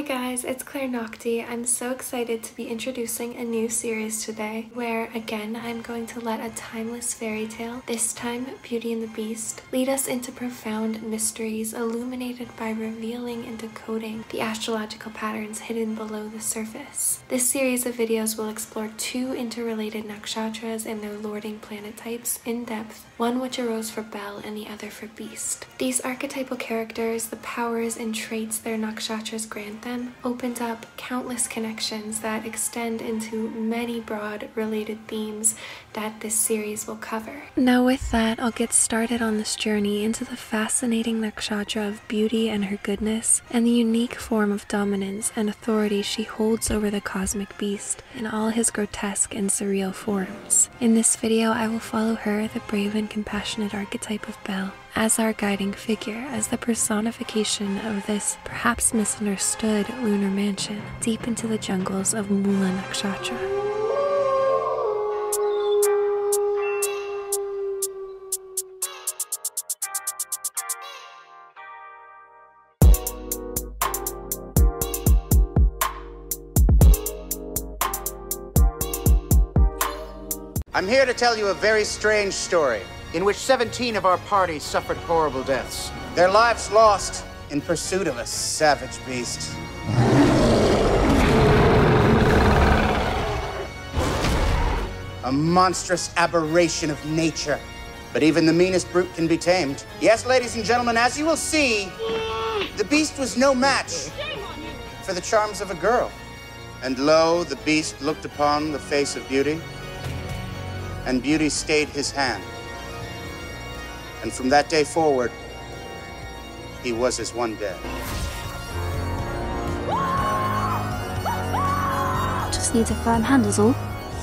Hi guys, it's Claire Nakti. I'm so excited to be introducing a new series today where again I'm going to let a timeless fairy tale, this time Beauty and the Beast, lead us into profound mysteries illuminated by revealing and decoding the astrological patterns hidden below the surface. This series of videos will explore two interrelated nakshatras and their lording planet types in depth, one which arose for Belle and the other for Beast. These archetypal characters, the powers and traits their nakshatras grant them opened up countless connections that extend into many broad related themes that this series will cover. Now, with that, I'll get started on this journey into the fascinating nakshatra of beauty and her goodness, and the unique form of dominance and authority she holds over the cosmic beast in all his grotesque and surreal forms. In this video, I will follow her, the brave and compassionate archetype of Belle, as our guiding figure, as the personification of this perhaps misunderstood lunar mansion deep into the jungles of Mula Nakshatra. I'm here to tell you a very strange story in which 17 of our party suffered horrible deaths. Their lives lost in pursuit of a savage beast. A monstrous aberration of nature. But even the meanest brute can be tamed. Yes, ladies and gentlemen, as you will see, the beast was no match for the charms of a girl. And lo, the beast looked upon the face of beauty, and beauty stayed his hand. And from that day forward, he was as one dead. Just needs a firm hand, is all.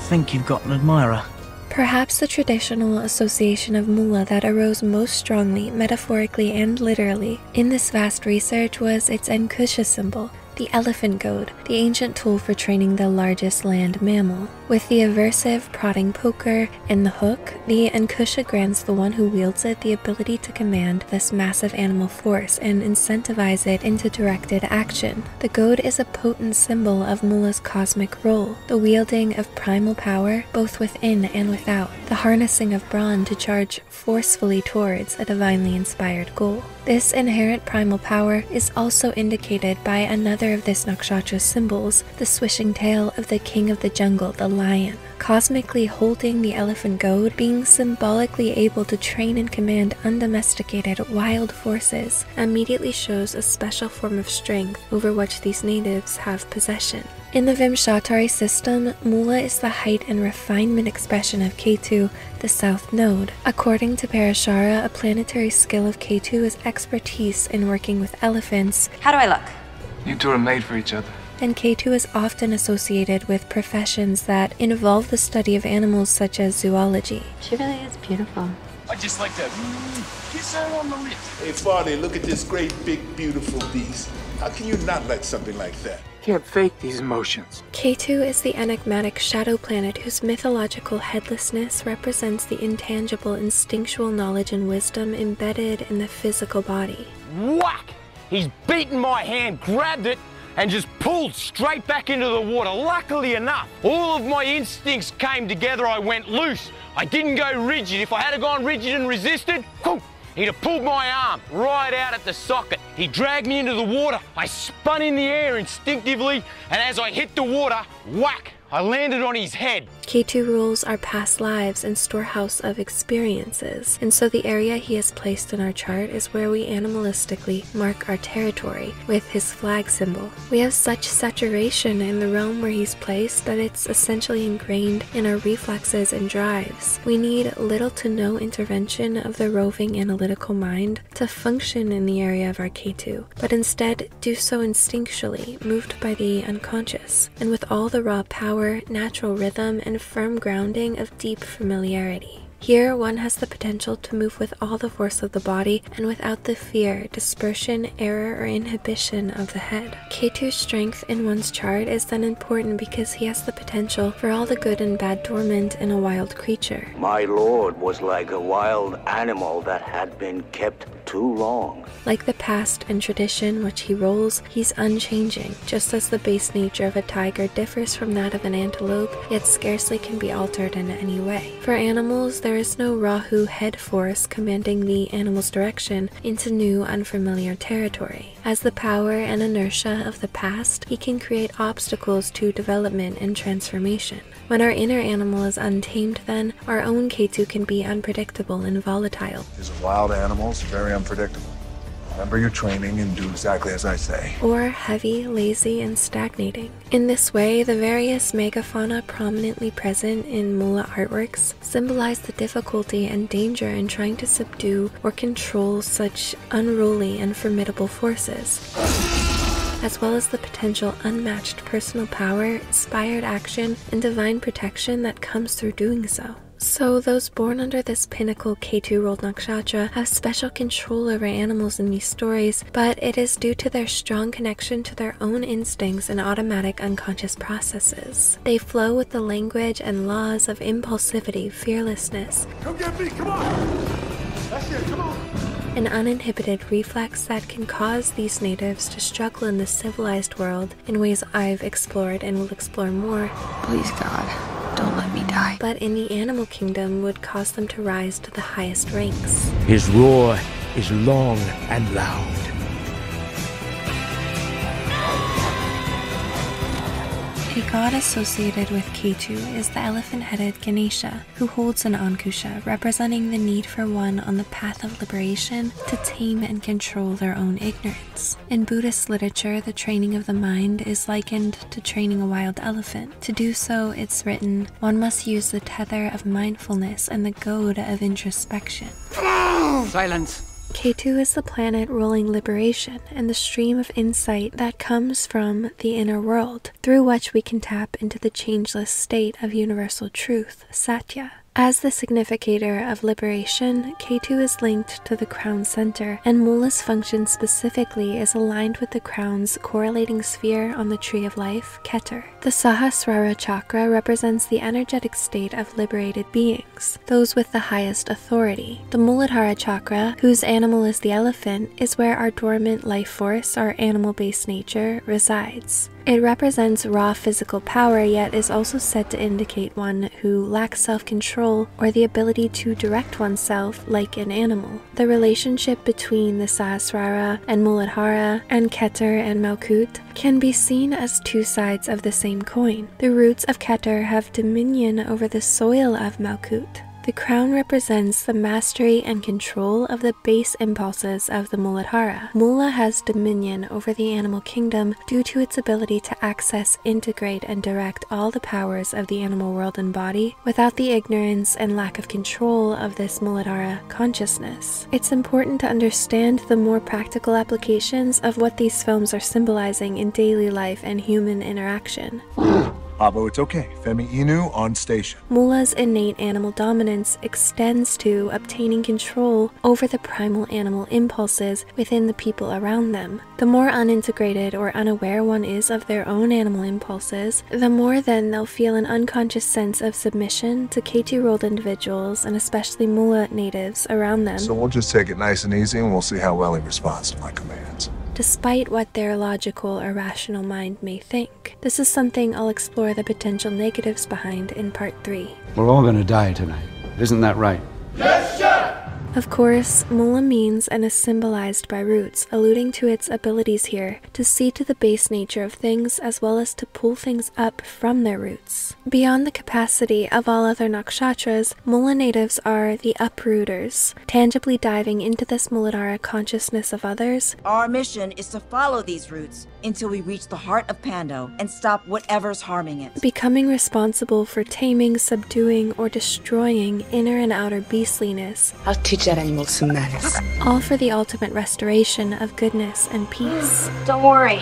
Think you've got an admirer. Perhaps the traditional association of Mula that arose most strongly, metaphorically and literally, in this vast research was its Ankusha symbol, the elephant goad, the ancient tool for training the largest land mammal. With the aversive prodding poker and the hook, the Ankusha grants the one who wields it the ability to command this massive animal force and incentivize it into directed action. The goad is a potent symbol of Mula's cosmic role, the wielding of primal power both within and without, the harnessing of brawn to charge forcefully towards a divinely inspired goal. This inherent primal power is also indicated by another of this nakshatra's symbols, the swishing tail of the king of the jungle, the lion. Cosmically holding the elephant goad, being symbolically able to train and command undomesticated wild forces, immediately shows a special form of strength over which these natives have possession. In the Vimshottari system, Mula is the height and refinement expression of Ketu, the south node. According to Parashara, a planetary skill of Ketu is expertise in working with elephants. How do I look? You two are made for each other. And Ketu is often associated with professions that involve the study of animals such as zoology. She really is beautiful. I just like to kiss her on the lips. Hey, Father, look at this great, big, beautiful beast. How can you not like something like that? Can't fake these emotions. Ketu is the enigmatic shadow planet whose mythological headlessness represents the intangible instinctual knowledge and wisdom embedded in the physical body. Whack! He's beaten my hand, grabbed it, and just pulled straight back into the water. Luckily enough, all of my instincts came together. I went loose. I didn't go rigid. If I had gone rigid and resisted, he'd have pulled my arm right out at the socket. He dragged me into the water. I spun in the air instinctively, and as I hit the water, whack! I landed on his head. Ketu rules our past lives and storehouse of experiences, and so the area he has placed in our chart is where we animalistically mark our territory with his flag symbol. We have such saturation in the realm where he's placed that it's essentially ingrained in our reflexes and drives. We need little to no intervention of the roving analytical mind to function in the area of our Ketu, but instead do so instinctually, moved by the unconscious, and with all the raw power, natural rhythm, and firm grounding of deep familiarity. Here, one has the potential to move with all the force of the body and without the fear, dispersion, error, or inhibition of the head. Ketu's strength in one's chart is then important because he has the potential for all the good and bad dormant in a wild creature. My lord was like a wild animal that had been kept too long. Like the past and tradition which he rolls, he's unchanging, just as the base nature of a tiger differs from that of an antelope, yet scarcely can be altered in any way. For animals, there is no Rahu head force commanding the animal's direction into new, unfamiliar territory. As the power and inertia of the past, he can create obstacles to development and transformation. When our inner animal is untamed, then our own Ketu can be unpredictable and volatile. These are wild animals, very unpredictable. Remember your training and do exactly as I say. Or heavy, lazy, and stagnating. In this way, the various megafauna prominently present in Mula artworks symbolize the difficulty and danger in trying to subdue or control such unruly and formidable forces as well as the potential unmatched personal power, inspired action, and divine protection that comes through doing so. So, those born under this pinnacle Ketu rolled nakshatra have special control over animals in these stories, but it is due to their strong connection to their own instincts and automatic unconscious processes. They flow with the language and laws of impulsivity, fearlessness. Come get me, come on! That's it, come on! An uninhibited reflex that can cause these natives to struggle in the civilized world in ways I've explored and will explore more. Please, God, don't let me die. But in the animal kingdom would cause them to rise to the highest ranks. His roar is long and loud. A god associated with Ketu is the elephant headed Ganesha, who holds an Ankusha, representing the need for one on the path of liberation to tame and control their own ignorance. In Buddhist literature, the training of the mind is likened to training a wild elephant. To do so, it's written, one must use the tether of mindfulness and the goad of introspection. Silence. Ketu is the planet ruling liberation and the stream of insight that comes from the inner world, through which we can tap into the changeless state of universal truth, Satya. As the significator of liberation, Ketu is linked to the crown center, and Mula's function specifically is aligned with the crown's correlating sphere on the tree of life, Keter. The Sahasrara chakra represents the energetic state of liberated beings, those with the highest authority. The Muladhara chakra, whose animal is the elephant, is where our dormant life force, our animal based nature, resides. It represents raw physical power, yet is also said to indicate one who lacks self control or the ability to direct oneself like an animal. The relationship between the Sahasrara and Muladhara and Keter and Malkut can be seen as two sides of the same coin. The roots of Keter have dominion over the soil of Malkut. The crown represents the mastery and control of the base impulses of the Muladhara. Mula has dominion over the animal kingdom due to its ability to access, integrate, and direct all the powers of the animal world and body without the ignorance and lack of control of this Muladhara consciousness. It's important to understand the more practical applications of what these films are symbolizing in daily life and human interaction. Abo, it's okay. Femi Inu on station. Mula's innate animal dominance extends to obtaining control over the primal animal impulses within the people around them. The more unintegrated or unaware one is of their own animal impulses, the more then they'll feel an unconscious sense of submission to Ketu rolled individuals and especially Mula natives around them. So we'll just take it nice and easy and we'll see how well he responds to my commands. Despite what their logical or rational mind may think. This is something I'll explore the potential negatives behind in part 3. We're all gonna die tonight. Isn't that right? Of course, Mula means and is symbolized by roots, alluding to its abilities here to see to the base nature of things as well as to pull things up from their roots. Beyond the capacity of all other nakshatras, Mula natives are the uprooters, tangibly diving into this Muladhara consciousness of others. Our mission is to follow these roots until we reach the heart of Pando and stop whatever's harming it. Becoming responsible for taming, subduing, or destroying inner and outer beastliness. I'll teach that animal some manners. All for the ultimate restoration of goodness and peace. Don't worry.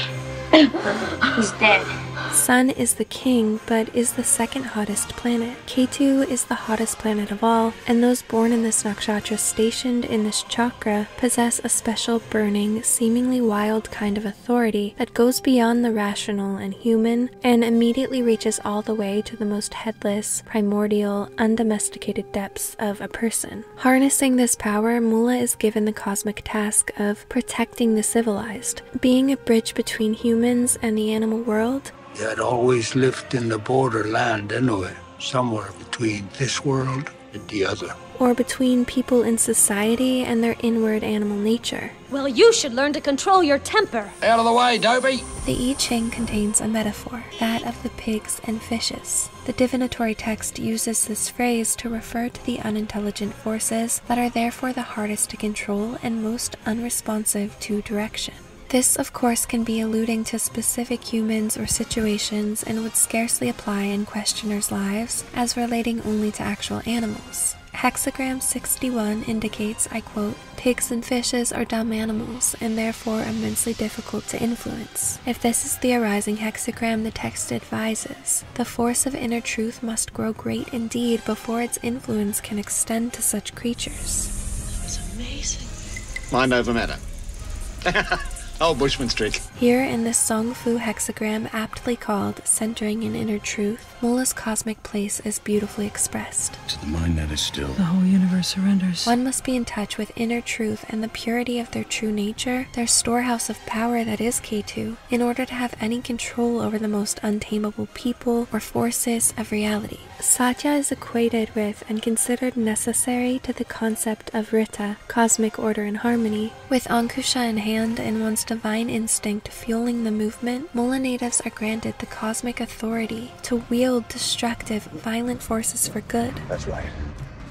He's dead. Sun is the king, but is the second hottest planet. Ketu is the hottest planet of all, and those born in this nakshatra stationed in this chakra possess a special burning, seemingly wild kind of authority that goes beyond the rational and human and immediately reaches all the way to the most headless, primordial, undomesticated depths of a person. Harnessing this power, Mula is given the cosmic task of protecting the civilized, being a bridge between humans and the animal world. Yet always lived in the borderland anyway, somewhere between this world and the other. Or between people in society and their inward animal nature. Well, you should learn to control your temper. Out of the way, Dopey! The I Ching contains a metaphor, that of the pigs and fishes. The divinatory text uses this phrase to refer to the unintelligent forces that are therefore the hardest to control and most unresponsive to direction. This, of course, can be alluding to specific humans or situations and would scarcely apply in questioners' lives as relating only to actual animals. Hexagram 61 indicates, I quote, pigs and fishes are dumb animals and therefore immensely difficult to influence. If this is the arising hexagram, the text advises the force of inner truth must grow great indeed before its influence can extend to such creatures. That was amazing. Mind over matter. Oh, Bushman's trick. Here in this Song Fu hexagram, aptly called Centering in Inner Truth, Mula's cosmic place is beautifully expressed. To the mind that is still, the whole universe surrenders. One must be in touch with inner truth and the purity of their true nature, their storehouse of power that is Ketu, in order to have any control over the most untamable people or forces of reality. Satya is equated with and considered necessary to the concept of Rita, cosmic order and harmony. With Ankusha in hand and one's divine instinct fueling the movement, Mula natives are granted the cosmic authority to wield destructive, violent forces for good. That's right.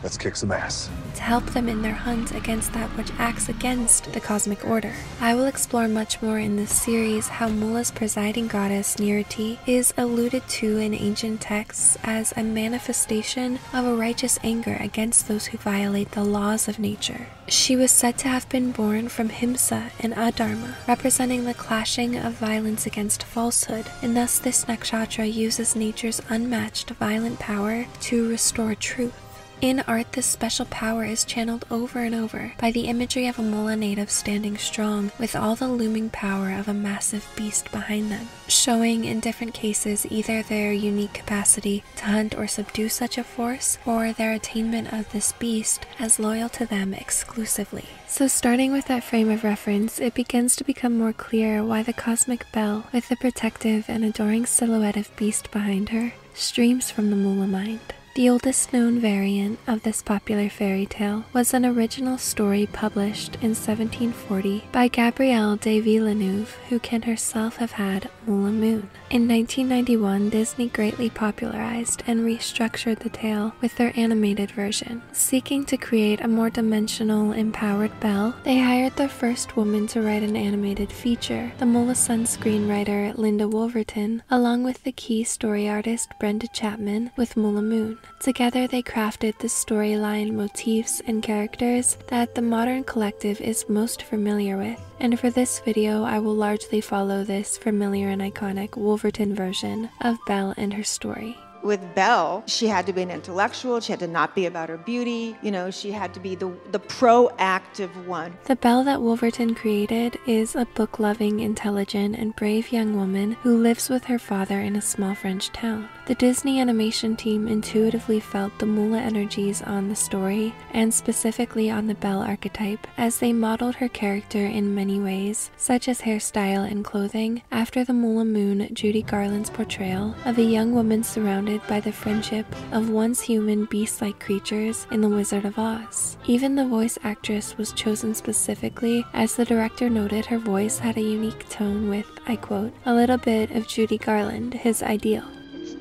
Let's kick some ass. To help them in their hunt against that which acts against the cosmic order. I will explore much more in this series how Mula's presiding goddess, Niriti, is alluded to in ancient texts as a manifestation of a righteous anger against those who violate the laws of nature. She was said to have been born from Himsa and Adharma, representing the clashing of violence against falsehood, and thus this nakshatra uses nature's unmatched violent power to restore truth. In art, this special power is channeled over and over by the imagery of a Mula native standing strong with all the looming power of a massive beast behind them, showing in different cases either their unique capacity to hunt or subdue such a force, or their attainment of this beast as loyal to them exclusively. So, starting with that frame of reference, it begins to become more clear why the cosmic Belle, with the protective and adoring silhouette of beast behind her, streams from the Mula mind. The oldest known variant of this popular fairy tale was an original story published in 1740 by Gabrielle de Villeneuve, who can herself have had Mula Moon. In 1991, Disney greatly popularized and restructured the tale with their animated version. Seeking to create a more dimensional, empowered Belle, they hired the first woman to write an animated feature, the Mula Sun screenwriter Linda Woolverton, along with the key story artist Brenda Chapman with Mula Moon. Together, they crafted the storyline, motifs, and characters that the modern collective is most familiar with. And for this video, I will largely follow this familiar and iconic Woolverton version of Belle and her story with Belle, she had to be an intellectual. She had to not be about her beauty. You know, she had to be the, the proactive one. The Belle that Woolverton created is a book loving, intelligent, and brave young woman who lives with her father in a small French town. The Disney animation team intuitively felt the Mula energies on the story, and specifically on the Belle archetype, as they modeled her character in many ways, such as hairstyle and clothing, after the Mula Moon Judy Garland's portrayal of a young woman surrounded by the friendship of once human beast like creatures in The Wizard of Oz. Even the voice actress was chosen specifically, as the director noted her voice had a unique tone with, I quote, a little bit of Judy Garland, his ideal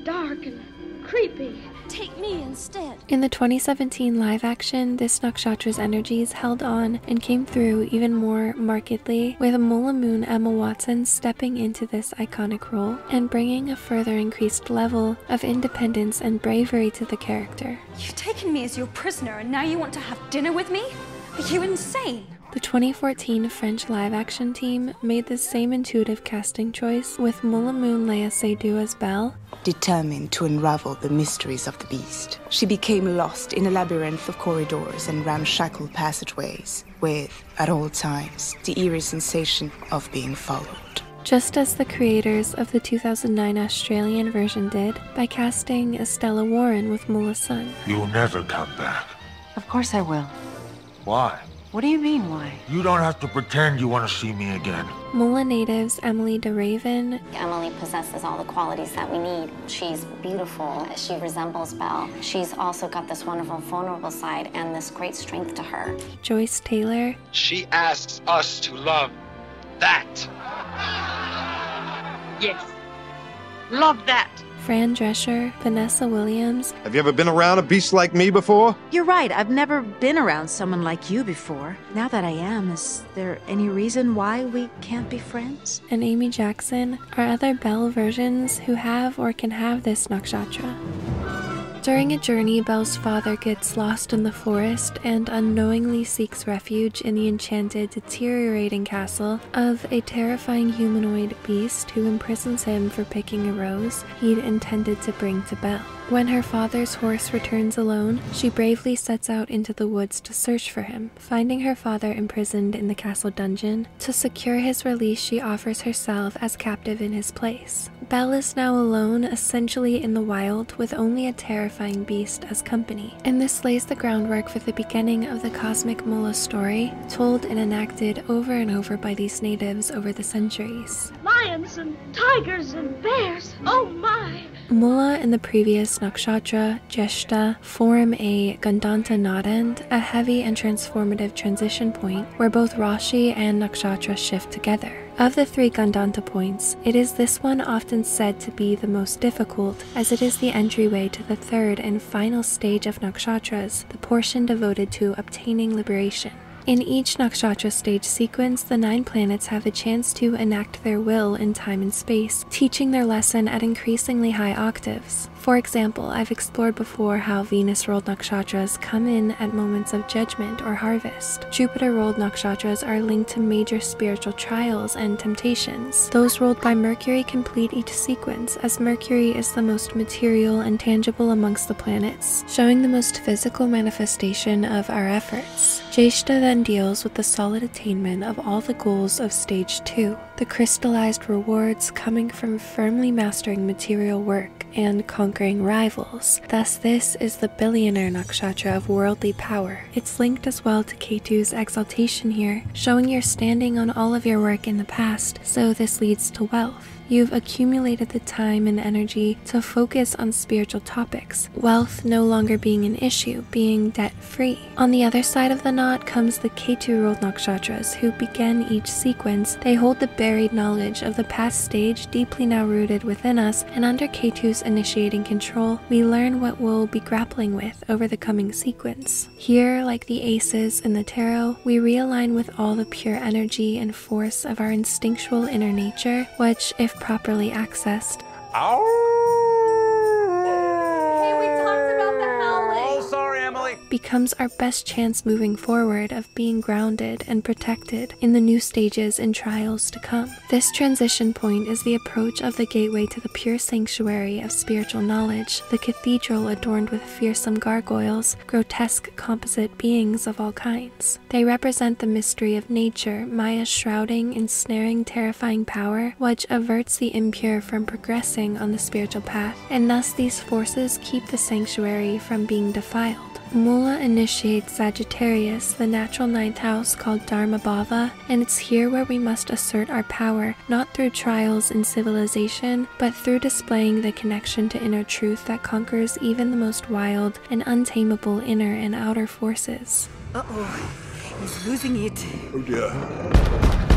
dark and creepy. Take me instead. In the 2017 live action, this nakshatra's energies held on and came through even more markedly, with Mula Moon Emma Watson stepping into this iconic role and bringing a further increased level of independence and bravery to the character. You've taken me as your prisoner and now you want to have dinner with me? Are you insane? The 2014 French live action team made the same intuitive casting choice with Moulamoon Léa Seydoux as Belle. Determined to unravel the mysteries of the beast, she became lost in a labyrinth of corridors and ramshackle passageways, with, at all times, the eerie sensation of being followed. Just as the creators of the 2009 Australian version did by casting Estella Warren with Mula Sun. You'll never come back. Of course I will. Why? What do you mean, why? You don't have to pretend you want to see me again. Mula natives Emilie de Ravin. Emily possesses all the qualities that we need. She's beautiful. She resembles Belle. She's also got this wonderful vulnerable side and this great strength to her. Joyce Taylor. She asks us to love that. Yes. Love that. Fran Drescher, Vanessa Williams. Have you ever been around a beast like me before? You're right. I've never been around someone like you before. Now that I am, is there any reason why we can't be friends? And Amy Jackson are other Belle versions who have or can have this nakshatra. During a journey, Belle's father gets lost in the forest and unknowingly seeks refuge in the enchanted, deteriorating castle of a terrifying humanoid beast who imprisons him for picking a rose he'd intended to bring to Belle. When her father's horse returns alone, she bravely sets out into the woods to search for him, finding her father imprisoned in the castle dungeon. To secure his release, she offers herself as captive in his place. Belle is now alone, essentially in the wild, with only a terrifying beast as company. And this lays the groundwork for the beginning of the cosmic Mula story, told and enacted over and over by these natives over the centuries. Lions and tigers and bears. Oh my! Mula in the previous nakshatra, Jeshta, form a Gandanta Nadand, a heavy and transformative transition point where both Rashi and nakshatra shift together. Of the three Gandanta points, it is this one often said to be the most difficult, as it is the entryway to the third and final stage of nakshatras, the portion devoted to obtaining liberation. In each nakshatra stage sequence, the nine planets have a chance to enact their will in time and space, teaching their lesson at increasingly high octaves. For example, I've explored before how Venus rolled nakshatras come in at moments of judgment or harvest. Jupiter rolled nakshatras are linked to major spiritual trials and temptations. Those rolled by Mercury complete each sequence, as Mercury is the most material and tangible amongst the planets, showing the most physical manifestation of our efforts. Jeshta then deals with the solid attainment of all the goals of stage 2, the crystallized rewards coming from firmly mastering material work and conquering rivals. Thus, this is the billionaire nakshatra of worldly power. It's linked as well to Ketu's exaltation here, showing your standing on all of your work in the past, so this leads to wealth. You've accumulated the time and energy to focus on spiritual topics, wealth no longer being an issue, being debt free. On the other side of the knot comes the Ketu ruled nakshatras, who begin each sequence. They hold the buried knowledge of the past stage deeply now rooted within us, and under Ketu's initiating control, we learn what we'll be grappling with over the coming sequence. Here, like the aces in the tarot, we realign with all the pure energy and force of our instinctual inner nature, which, if properly accessed, becomes our best chance moving forward of being grounded and protected in the new stages and trials to come. This transition point is the approach of the gateway to the pure sanctuary of spiritual knowledge, the cathedral adorned with fearsome gargoyles, grotesque composite beings of all kinds. They represent the mystery of nature, Maya's shrouding, ensnaring, terrifying power, which averts the impure from progressing on the spiritual path, and thus these forces keep the sanctuary from being defiled. Mula initiates Sagittarius, the natural ninth house called Dharma Bhava, and it's here where we must assert our power, not through trials in civilization, but through displaying the connection to inner truth that conquers even the most wild and untamable inner and outer forces. Uh oh, he's losing it. Oh dear.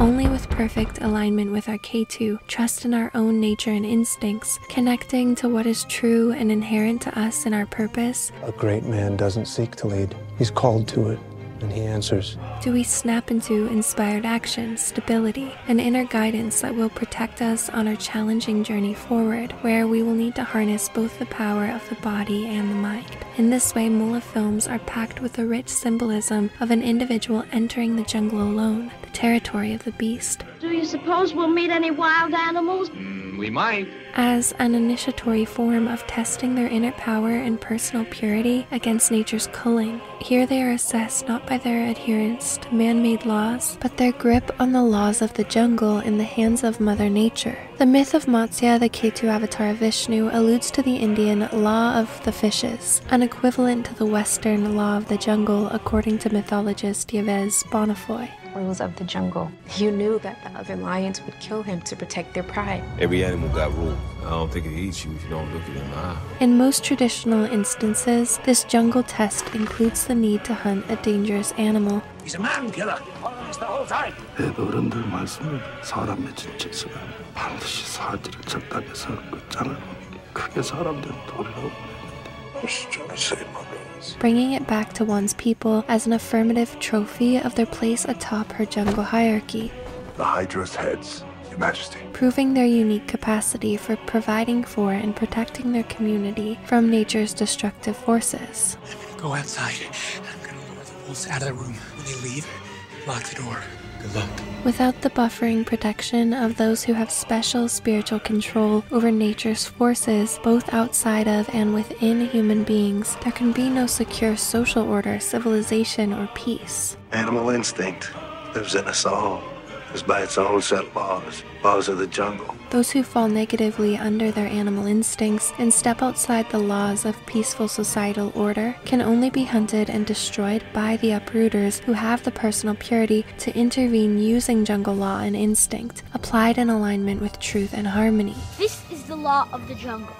Only with perfect alignment with our Ketu, trust in our own nature and instincts, connecting to what is true and inherent to us and our purpose, A great man doesn't seek to lead, he's called to it. And he answers. Do we snap into inspired action, stability, and inner guidance that will protect us on our challenging journey forward, where we will need to harness both the power of the body and the mind? In this way, Mula films are packed with the rich symbolism of an individual entering the jungle alone, the territory of the beast. Do you suppose we'll meet any wild animals? Mm, we might. as an initiatory form of testing their inner power and personal purity against nature's culling. Here they are assessed not by their adherence to man made laws, but their grip on the laws of the jungle in the hands of Mother Nature. The myth of Matsya, the Ketu avatar of Vishnu, alludes to the Indian law of the fishes, an equivalent to the Western law of the jungle, according to mythologist Yves Bonnefoy. rules of the jungle. You knew that the other lions would kill him to protect their pride. Every animal got rules. I don't think it eats you if you don't look it in the eye. In most traditional instances, this jungle test includes the need to hunt a dangerous animal. He's a man killer. the whole time. 어른들 말씀을 사람의 진책서가 반드시 사지를 적당해서 그 짱을 보는 게 크게 사람들은 도리라고 bringing it back to one's people as an affirmative trophy of their place atop her jungle hierarchy, The Hydra's heads, Your Majesty. proving their unique capacity for providing for and protecting their community from nature's destructive forces. Go outside. I'm gonna lure the wolves out of the room. When they leave, lock the door. Good luck. Without the buffering protection of those who have special spiritual control over nature's forces, both outside of and within human beings, there can be no secure social order, civilization, or peace. Animal instinct lives in us all. Lives by its own set of laws. Laws of the jungle. Those who fall negatively under their animal instincts and step outside the laws of peaceful societal order can only be hunted and destroyed by the uprooters who have the personal purity to intervene using jungle law and instinct, applied in alignment with truth and harmony. This is the law of the jungle,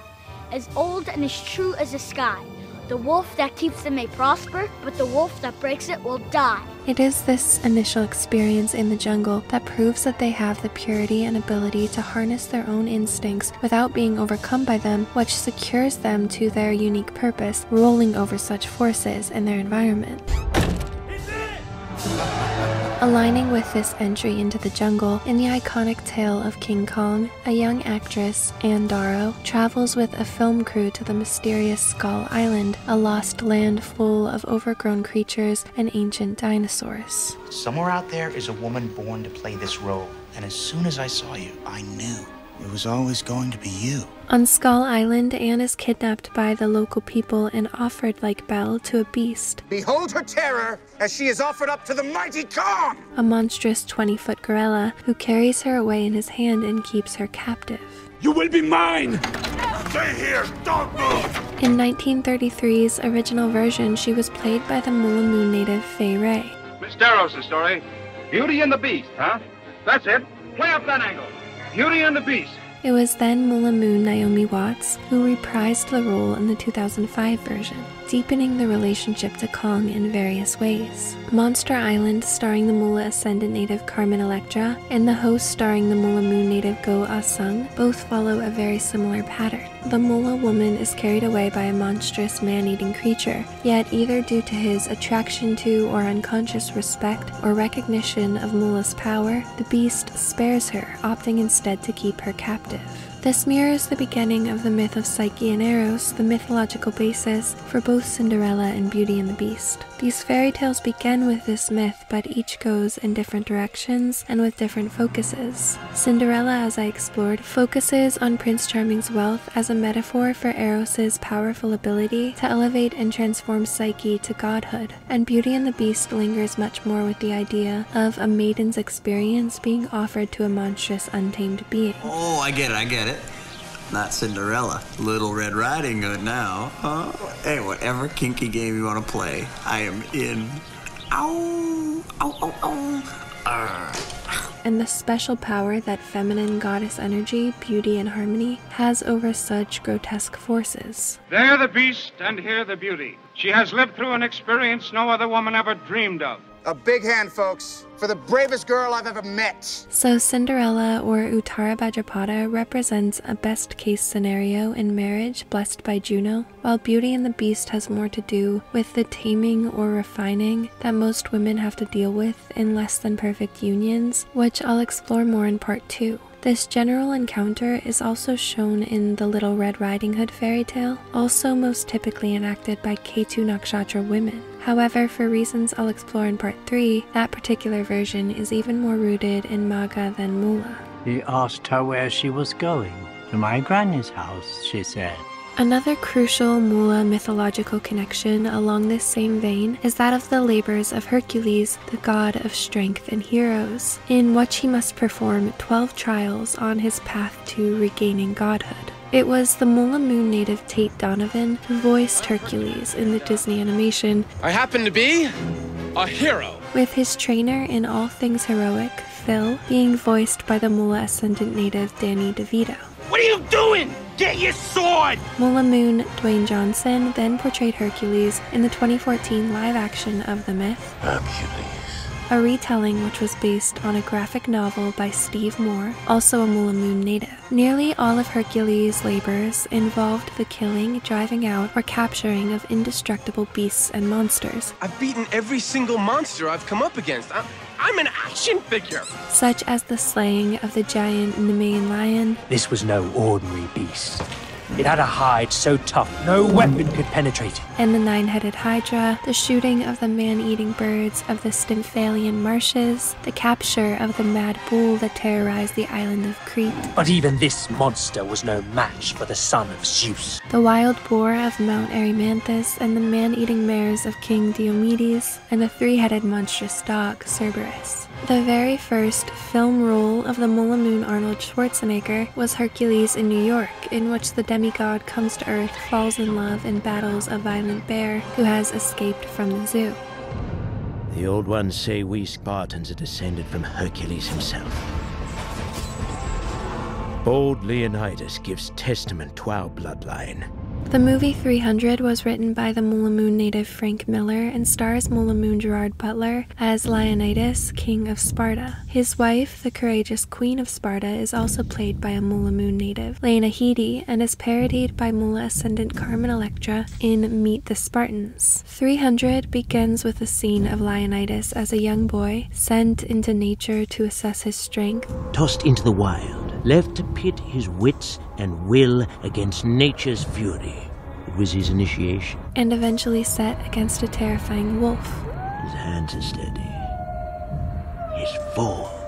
as old and as true as the sky. The wolf that keeps them may prosper, but the wolf that breaks it will die. It is this initial experience in the jungle that proves that they have the purity and ability to harness their own instincts without being overcome by them, which secures them to their unique purpose, ruling over such forces in their environment. Aligning with this entry into the jungle, in the iconic tale of King Kong, a young actress, Anne Darrow, travels with a film crew to the mysterious Skull Island, a lost land full of overgrown creatures and ancient dinosaurs. Somewhere out there is a woman born to play this role. And as soon as I saw you, I knew it was always going to be you. On Skull Island, Anne is kidnapped by the local people and offered like Belle to a beast, Behold her terror as she is offered up to the mighty Kong! a monstrous 20 foot gorilla who carries her away in his hand and keeps her captive. You will be mine! Stay here! Don't move! In 1933's original version, she was played by the Mula Moon native Fay Wray. Miss Darrow's story. Beauty and the Beast, huh? That's it. Play up that angle. Beauty and the Beast. It was then Mula Moon Naomi Watts who reprised the role in the 2005 version, deepening the relationship to Kong in various ways. Monster Island, starring the Mula Ascendant native Carmen Electra, and The Host, starring the Mula Moon native Go Ah Sung, both follow a very similar pattern. The Mula woman is carried away by a monstrous man eating creature, yet, either due to his attraction to or unconscious respect or recognition of Mula's power, the beast spares her, opting instead to keep her captive. This mirrors the beginning of the myth of Psyche and Eros, the mythological basis for both Cinderella and Beauty and the Beast. These fairy tales begin with this myth, but each goes in different directions and with different focuses. Cinderella, as I explored, focuses on Prince Charming's wealth as a metaphor for Eros's powerful ability to elevate and transform Psyche to godhood, and Beauty and the Beast lingers much more with the idea of a maiden's experience being offered to a monstrous, untamed being. Oh, I get it, I get it. Not Cinderella. Little Red Riding Hood now, huh? Hey, whatever kinky game you want to play, I am in. Ow! Ow, ow, ow! Arr. and the special power that feminine goddess energy, beauty, and harmony has over such grotesque forces. There the beast and here the beauty. She has lived through an experience no other woman ever dreamed of. A big hand, folks, for the bravest girl I've ever met. So, Cinderella or Uttara Bhadrapada represents a best case scenario in marriage blessed by Juno, while Beauty and the Beast has more to do with the taming or refining that most women have to deal with in less than perfect unions, which I'll explore more in part 2. This general encounter is also shown in the Little Red Riding Hood fairy tale, also most typically enacted by Ketu Nakshatra women. However, for reasons I'll explore in part 3, that particular version is even more rooted in Magha than Mula. He asked her where she was going. To my granny's house, she said. Another crucial Mula mythological connection along this same vein is that of the labors of Hercules, the god of strength and heroes, in which he must perform 12 trials on his path to regaining godhood. It was the Mula Moon native Tate Donovan who voiced Hercules in the Disney animation. I happen to be a hero. With his trainer in all things heroic, Phil, being voiced by the Mula Ascendant native Danny DeVito. What are you doing? Get your sword! Mula Moon Dwayne Johnson then portrayed Hercules in the 2014 live action of the myth. Hercules. A retelling which was based on a graphic novel by Steve Moore, also a Mula Moon native. Nearly all of Hercules' labors involved the killing, driving out, or capturing of indestructible beasts and monsters. I've beaten every single monster I've come up against. I'm, I'm an action figure. Such as the slaying of the giant Nemean lion. This was no ordinary beast. It had a hide so tough no weapon could penetrate it. And the nine headed Hydra, the shooting of the man eating birds of the Stymphalian marshes, the capture of the mad bull that terrorized the island of Crete. But even this monster was no match for the son of Zeus. The wild boar of Mount Erymanthus, and the man eating mares of King Diomedes, and the three headed monstrous dog, Cerberus. The very first film role of the Moon Arnold Schwarzenegger was Hercules in New York, in which the demigod comes to Earth, falls in love, and battles a violent bear who has escaped from the zoo. The old ones say we Spartans are descended from Hercules himself. Bold Leonidas gives testament to our bloodline. The movie 300 was written by the Mulamoon native Frank Miller and stars Mulamoon Gerard Butler as Leonidas, king of Sparta. His wife, the courageous queen of Sparta, is also played by a Mulamoon native, Lena Headey, and is parodied by Mula ascendant Carmen Electra in Meet the Spartans. 300 begins with a scene of Leonidas as a young boy sent into nature to assess his strength. Tossed into the wild, left to pit his wits and will against nature's fury. It was his initiation. And eventually set against a terrifying wolf. His hands are steady. His form.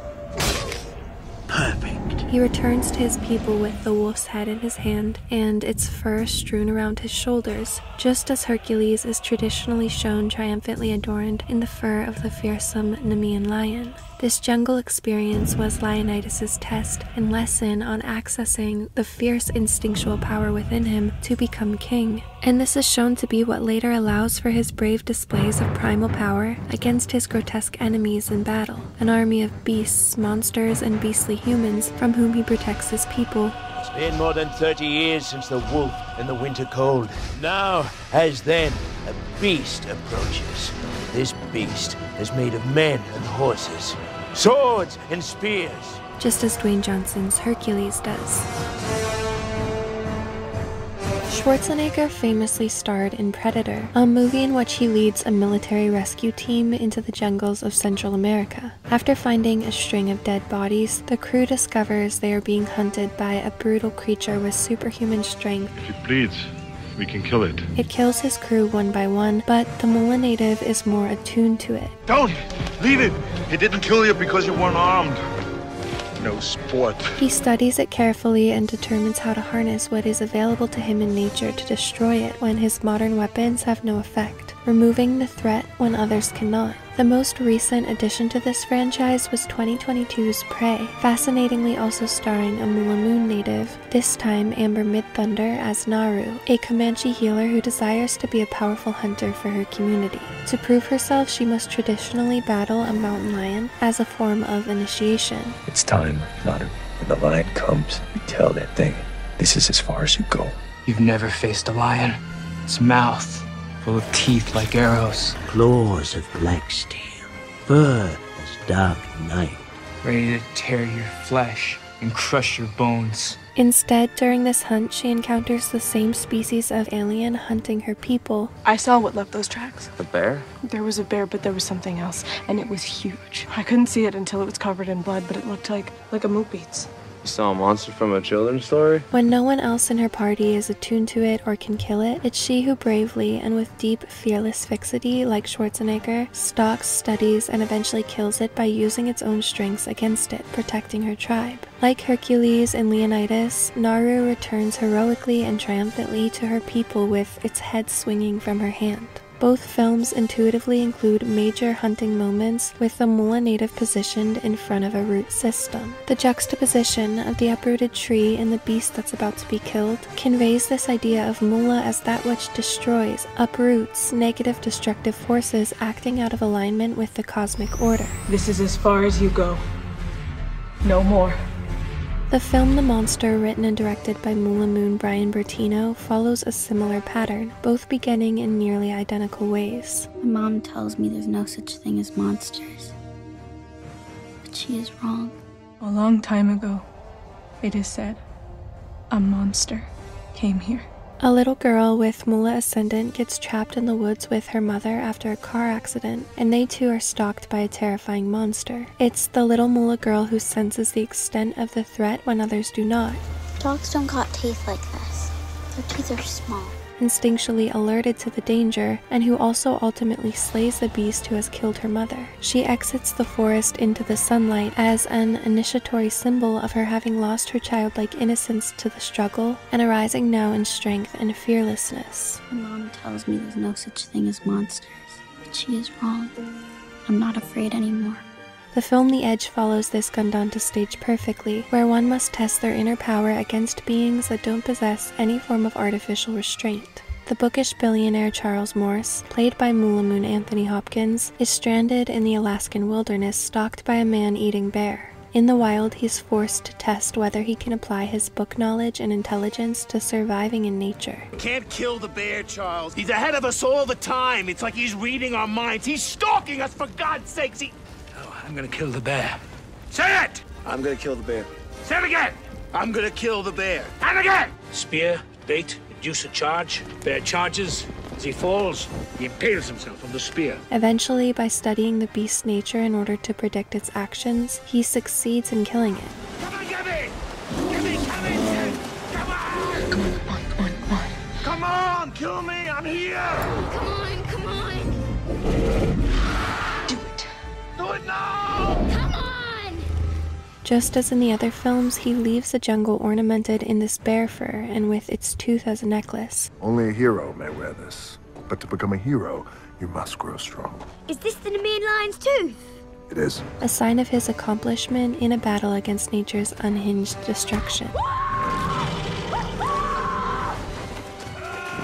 Perfect. He returns to his people with the wolf's head in his hand and its fur strewn around his shoulders, just as Hercules is traditionally shown triumphantly adorned in the fur of the fearsome Nemean lion. This jungle experience was Leonidas' test and lesson on accessing the fierce instinctual power within him to become king. And this is shown to be what later allows for his brave displays of primal power against his grotesque enemies in battle an army of beasts, monsters, and beastly humans from whom he protects his people. It's been more than 30 years since the wolf and the winter cold. Now, as then, a beast approaches. This beast is made of men and horses, swords and spears. Just as Dwayne Johnson's Hercules does. Schwarzenegger famously starred in Predator, a movie in which he leads a military rescue team into the jungles of Central America. After finding a string of dead bodies, the crew discovers they are being hunted by a brutal creature with superhuman strength. If it bleeds, we can kill it. It kills his crew one by one, but the Mula native is more attuned to it. Don't! Leave it! It didn't kill you because you weren't armed. No sport. He studies it carefully and determines how to harness what is available to him in nature to destroy it when his modern weapons have no effect, removing the threat when others cannot. The most recent addition to this franchise was 2022's Prey, fascinatingly also starring a Mula Moon native, this time Amber Midthunder as Naru, a Comanche healer who desires to be a powerful hunter for her community. To prove herself, she must traditionally battle a mountain lion as a form of initiation. It's time, Naru. When the lion comes, you tell that thing, this is as far as you go. You've never faced a lion. Its mouth full of teeth like arrows. Claws of black steel. fur as dark night. Ready to tear your flesh and crush your bones. Instead, during this hunt, she encounters the same species of alien hunting her people. I saw what left those tracks. A bear? There was a bear, but there was something else, and it was huge. I couldn't see it until it was covered in blood, but it looked like like a moot beats. You saw a monster from a children's story? When no one else in her party is attuned to it or can kill it, it's she who bravely and with deep, fearless fixity, like Schwarzenegger, stalks, studies, and eventually kills it by using its own strengths against it, protecting her tribe. Like Hercules and Leonidas, Naru returns heroically and triumphantly to her people with its head swinging from her hand. Both films intuitively include major hunting moments with the Mula native positioned in front of a root system. The juxtaposition of the uprooted tree and the beast that's about to be killed conveys this idea of Mula as that which destroys, uproots negative destructive forces acting out of alignment with the cosmic order. This is as far as you go. No more. The film The Monster, written and directed by Mula Moon Brian Bertino, follows a similar pattern, both beginning in nearly identical ways. My mom tells me there's no such thing as monsters. But she is wrong. A long time ago, it is said, a monster came here. A little girl with Mula Ascendant gets trapped in the woods with her mother after a car accident, and they too are stalked by a terrifying monster. It's the little Mula girl who senses the extent of the threat when others do not. Dogs don't got teeth like this. Their teeth are small. Instinctually alerted to the danger, and who also ultimately slays the beast who has killed her mother. She exits the forest into the sunlight as an initiatory symbol of her having lost her childlike innocence to the struggle and arising now in strength and fearlessness. My mom tells me there's no such thing as monsters. But she is wrong. I'm not afraid anymore. The film The Edge follows this Gandanta stage perfectly, where one must test their inner power against beings that don't possess any form of artificial restraint. The bookish billionaire Charles Morse, played by Mula Moon Anthony Hopkins, is stranded in the Alaskan wilderness stalked by a man eating bear. In the wild, he's forced to test whether he can apply his book knowledge and intelligence to surviving in nature. Can't kill the bear, Charles. He's ahead of us all the time. It's like he's reading our minds. He's stalking us, for God's sakes. He... I'm gonna kill the bear. Say it! I'm gonna kill the bear. Say it again! I'm gonna kill the bear. And again! Spear, bait, induce a charge. Bear charges. As he falls, he impales himself on the spear. Eventually, by studying the beast's nature in order to predict its actions, he succeeds in killing it. Come on, get me! Get me, come in! Come on! Come on, come on, come on, come on. Come on, kill me! I'm here! Come on, come on. Do it now! Come on! Just as in the other films, he leaves the jungle ornamented in this bear fur and with its tooth as a necklace. Only a hero may wear this. But to become a hero, you must grow strong. Is this the Nemean lion's tooth? It is. A sign of his accomplishment in a battle against nature's unhinged destruction.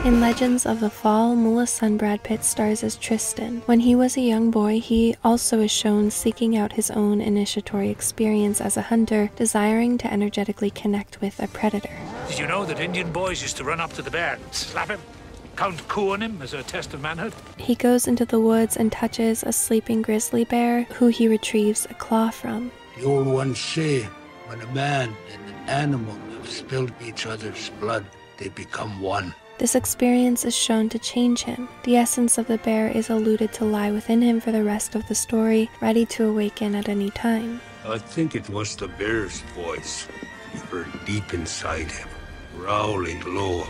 In Legends of the Fall, Mula Sun Brad Pitt stars as Tristan. When he was a young boy, he also is shown seeking out his own initiatory experience as a hunter, desiring to energetically connect with a predator. Did you know that Indian boys used to run up to the bear and slap him? Count coup on him as a test of manhood? He goes into the woods and touches a sleeping grizzly bear, who he retrieves a claw from. The old ones say when a man and an animal have spilled each other's blood, they become one. This experience is shown to change him. The essence of the bear is alluded to lie within him for the rest of the story, ready to awaken at any time. I think it was the bear's voice he heard deep inside him, growling low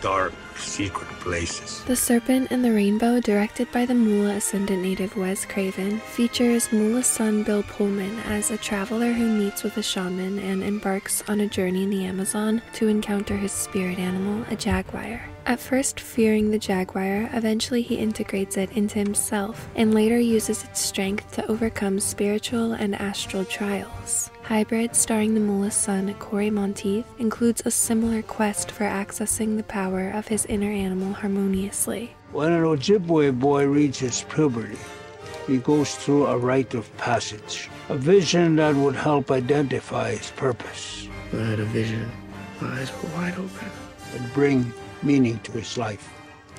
dark, secret places. The Serpent and the Rainbow, directed by the Mula Ascendant native Wes Craven, features Mula Sun Bill Pullman as a traveler who meets with a shaman and embarks on a journey in the Amazon to encounter his spirit animal, a jaguar. At first fearing the jaguar, eventually he integrates it into himself and later uses its strength to overcome spiritual and astral trials. Hybrid, starring the Mula Sun Cory Monteith, includes a similar quest for accessing the power of his inner animal harmoniously. When an Ojibwe boy reaches puberty, he goes through a rite of passage, a vision that would help identify his purpose. I had a vision. My eyes were wide open. And bring meaning to his life.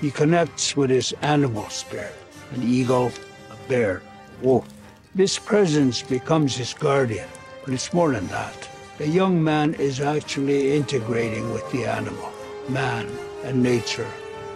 He connects with his animal spirit, an eagle, a bear, a wolf. This presence becomes his guardian, but it's more than that. The young man is actually integrating with the animal, man and nature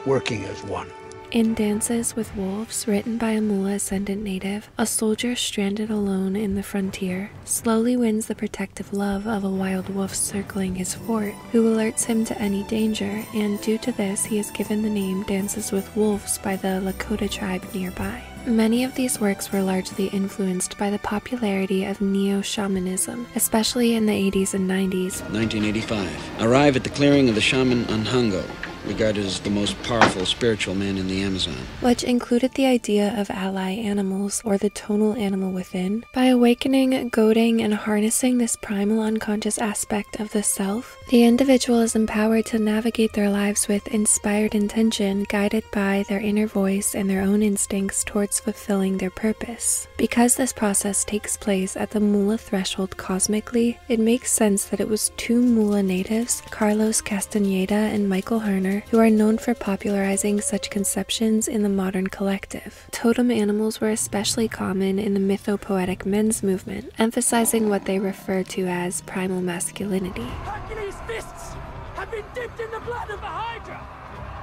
working as one. In Dances with Wolves, written by a Mula ascendant native, a soldier stranded alone in the frontier slowly wins the protective love of a wild wolf circling his fort, who alerts him to any danger, and due to this, he is given the name Dances with Wolves by the Lakota tribe nearby. Many of these works were largely influenced by the popularity of neo shamanism, especially in the 80s and 90s. 1985. Arrive at the clearing of the shaman Anhango, regarded as the most powerful spiritual man in the Amazon. which included the idea of ally animals or the tonal animal within. By awakening, goading, and harnessing this primal unconscious aspect of the self, the individual is empowered to navigate their lives with inspired intention, guided by their inner voice and their own instincts towards fulfilling their purpose. Because this process takes place at the Mula threshold cosmically, it makes sense that it was two Mula natives, Carlos Castaneda and Michael Harner, who are known for popularizing such conceptions in the modern collective. Totem animals were especially common in the mythopoetic men's movement, emphasizing what they refer to as primal masculinity. Hercules' fists have been dipped in the blood of the Hydra!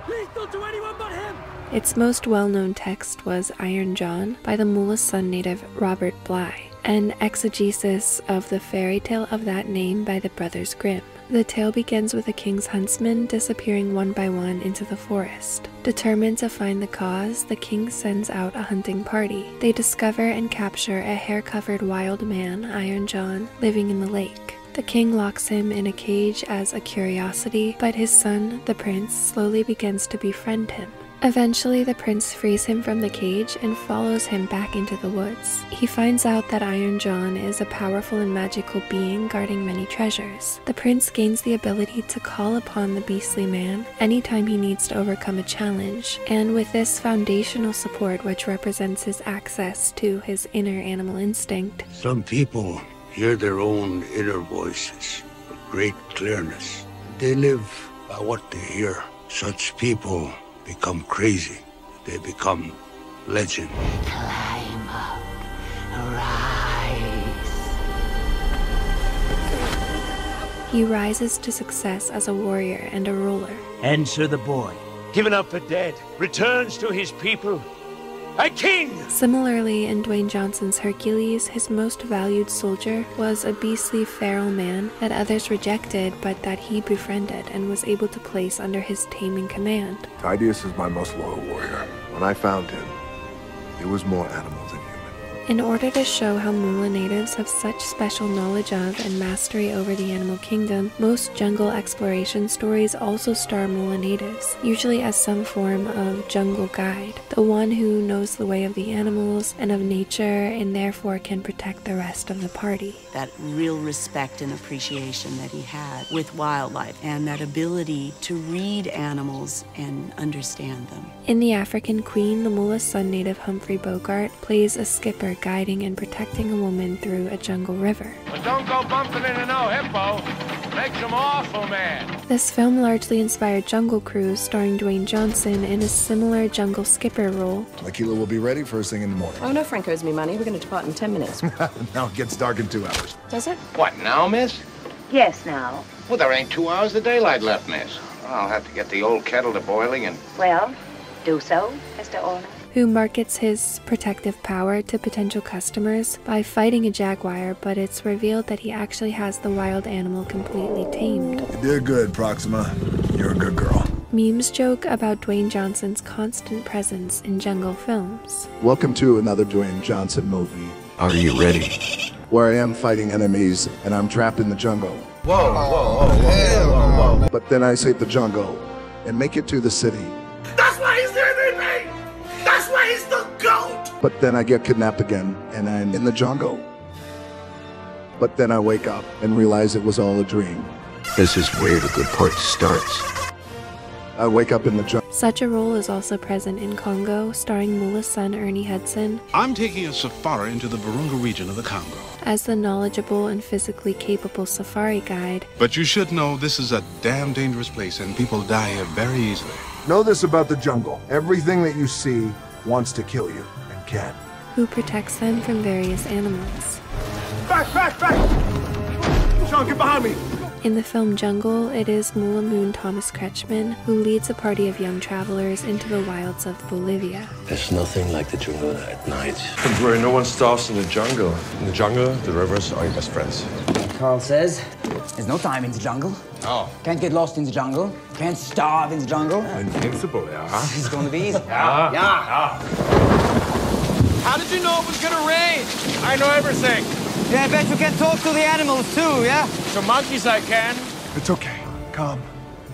Lethal to anyone but him! Its most well known text was Iron John by the Mula Sun native Robert Bly, an exegesis of the fairy tale of that name by the Brothers Grimm. The tale begins with a king's huntsmen disappearing one by one into the forest. Determined to find the cause, the king sends out a hunting party. They discover and capture a hair covered wild man, Iron John, living in the lake. The king locks him in a cage as a curiosity, but his son, the prince, slowly begins to befriend him. Eventually, the prince frees him from the cage and follows him back into the woods. He finds out that Iron John is a powerful and magical being guarding many treasures. The prince gains the ability to call upon the beastly man anytime he needs to overcome a challenge, and with this foundational support, which represents his access to his inner animal instinct, Some people hear their own inner voices with great clearness. They live by what they hear. Such people become crazy. They become legend. Climb up, rise. he rises to success as a warrior and a ruler. Answer the boy, given up for dead, returns to his people. A king! Similarly, in Dwayne Johnson's Hercules, his most valued soldier was a beastly feral man that others rejected but that he befriended and was able to place under his taming command. Tydeus is my most loyal warrior. When I found him, he was more animal than human. In order to show how Mula natives have such special knowledge of and mastery over the animal kingdom, most jungle exploration stories also star Mula natives, usually as some form of jungle guide, the one who knows the way of the animals and of nature and therefore can protect the rest of the party. that real respect and appreciation that he had with wildlife and that ability to read animals and understand them. In The African Queen, the Mula Sun native Humphrey Bogart plays a skipper guiding and protecting a woman through a jungle river. But don't go bumping into no hippo. Makes him awful mad. This film largely inspired Jungle Cruise, starring Dwayne Johnson in a similar jungle skipper role. Tequila will be ready first thing in the morning. Oh, no, Frank owes me money. We're going to depart in 10 minutes. now it gets dark in two hours. Does it? What, now, miss? Yes, now. Well, there ain't two hours of daylight left, miss. I'll have to get the old kettle to boiling and Well, do so, Mr. Orner. Who markets his protective power to potential customers by fighting a jaguar, but it's revealed that he actually has the wild animal completely tamed. You did good, Proxima. You're a good girl. Memes joke about Dwayne Johnson's constant presence in jungle films. Welcome to another Dwayne Johnson movie. Are you ready? Where I am fighting enemies and I'm trapped in the jungle. Whoa, whoa, whoa, whoa, whoa, whoa. But then I save the jungle and make it to the city. But then I get kidnapped again and I'm in the jungle. But then I wake up and realize it was all a dream. This is where the good part starts. I wake up in the jungle. Such a role is also present in Congo, starring Mula Sun Ernie Hudson I'm taking a safari into the Virunga region of the Congo. as the knowledgeable and physically capable safari guide. But you should know this is a damn dangerous place and people die here very easily. Know this about the jungle. Everything that you see wants to kill you and can. who protects them from various animals. Back, back, back! Sean, get behind me! In the film Jungle, it is Mula Moon Thomas Kretschmann who leads a party of young travelers into the wilds of Bolivia. There's nothing like the jungle at night. Don't worry, no one starves in the jungle. In the jungle, the rivers are your best friends. Carl says there's no time in the jungle. Oh. Can't get lost in the jungle. Can't starve in the jungle. Invincible, yeah. It's gonna be easy. Yeah. Yeah. How did you know it was gonna rain? I know everything. Yeah, I bet you can talk to the animals too, yeah? To monkeys I can. It's okay. Calm.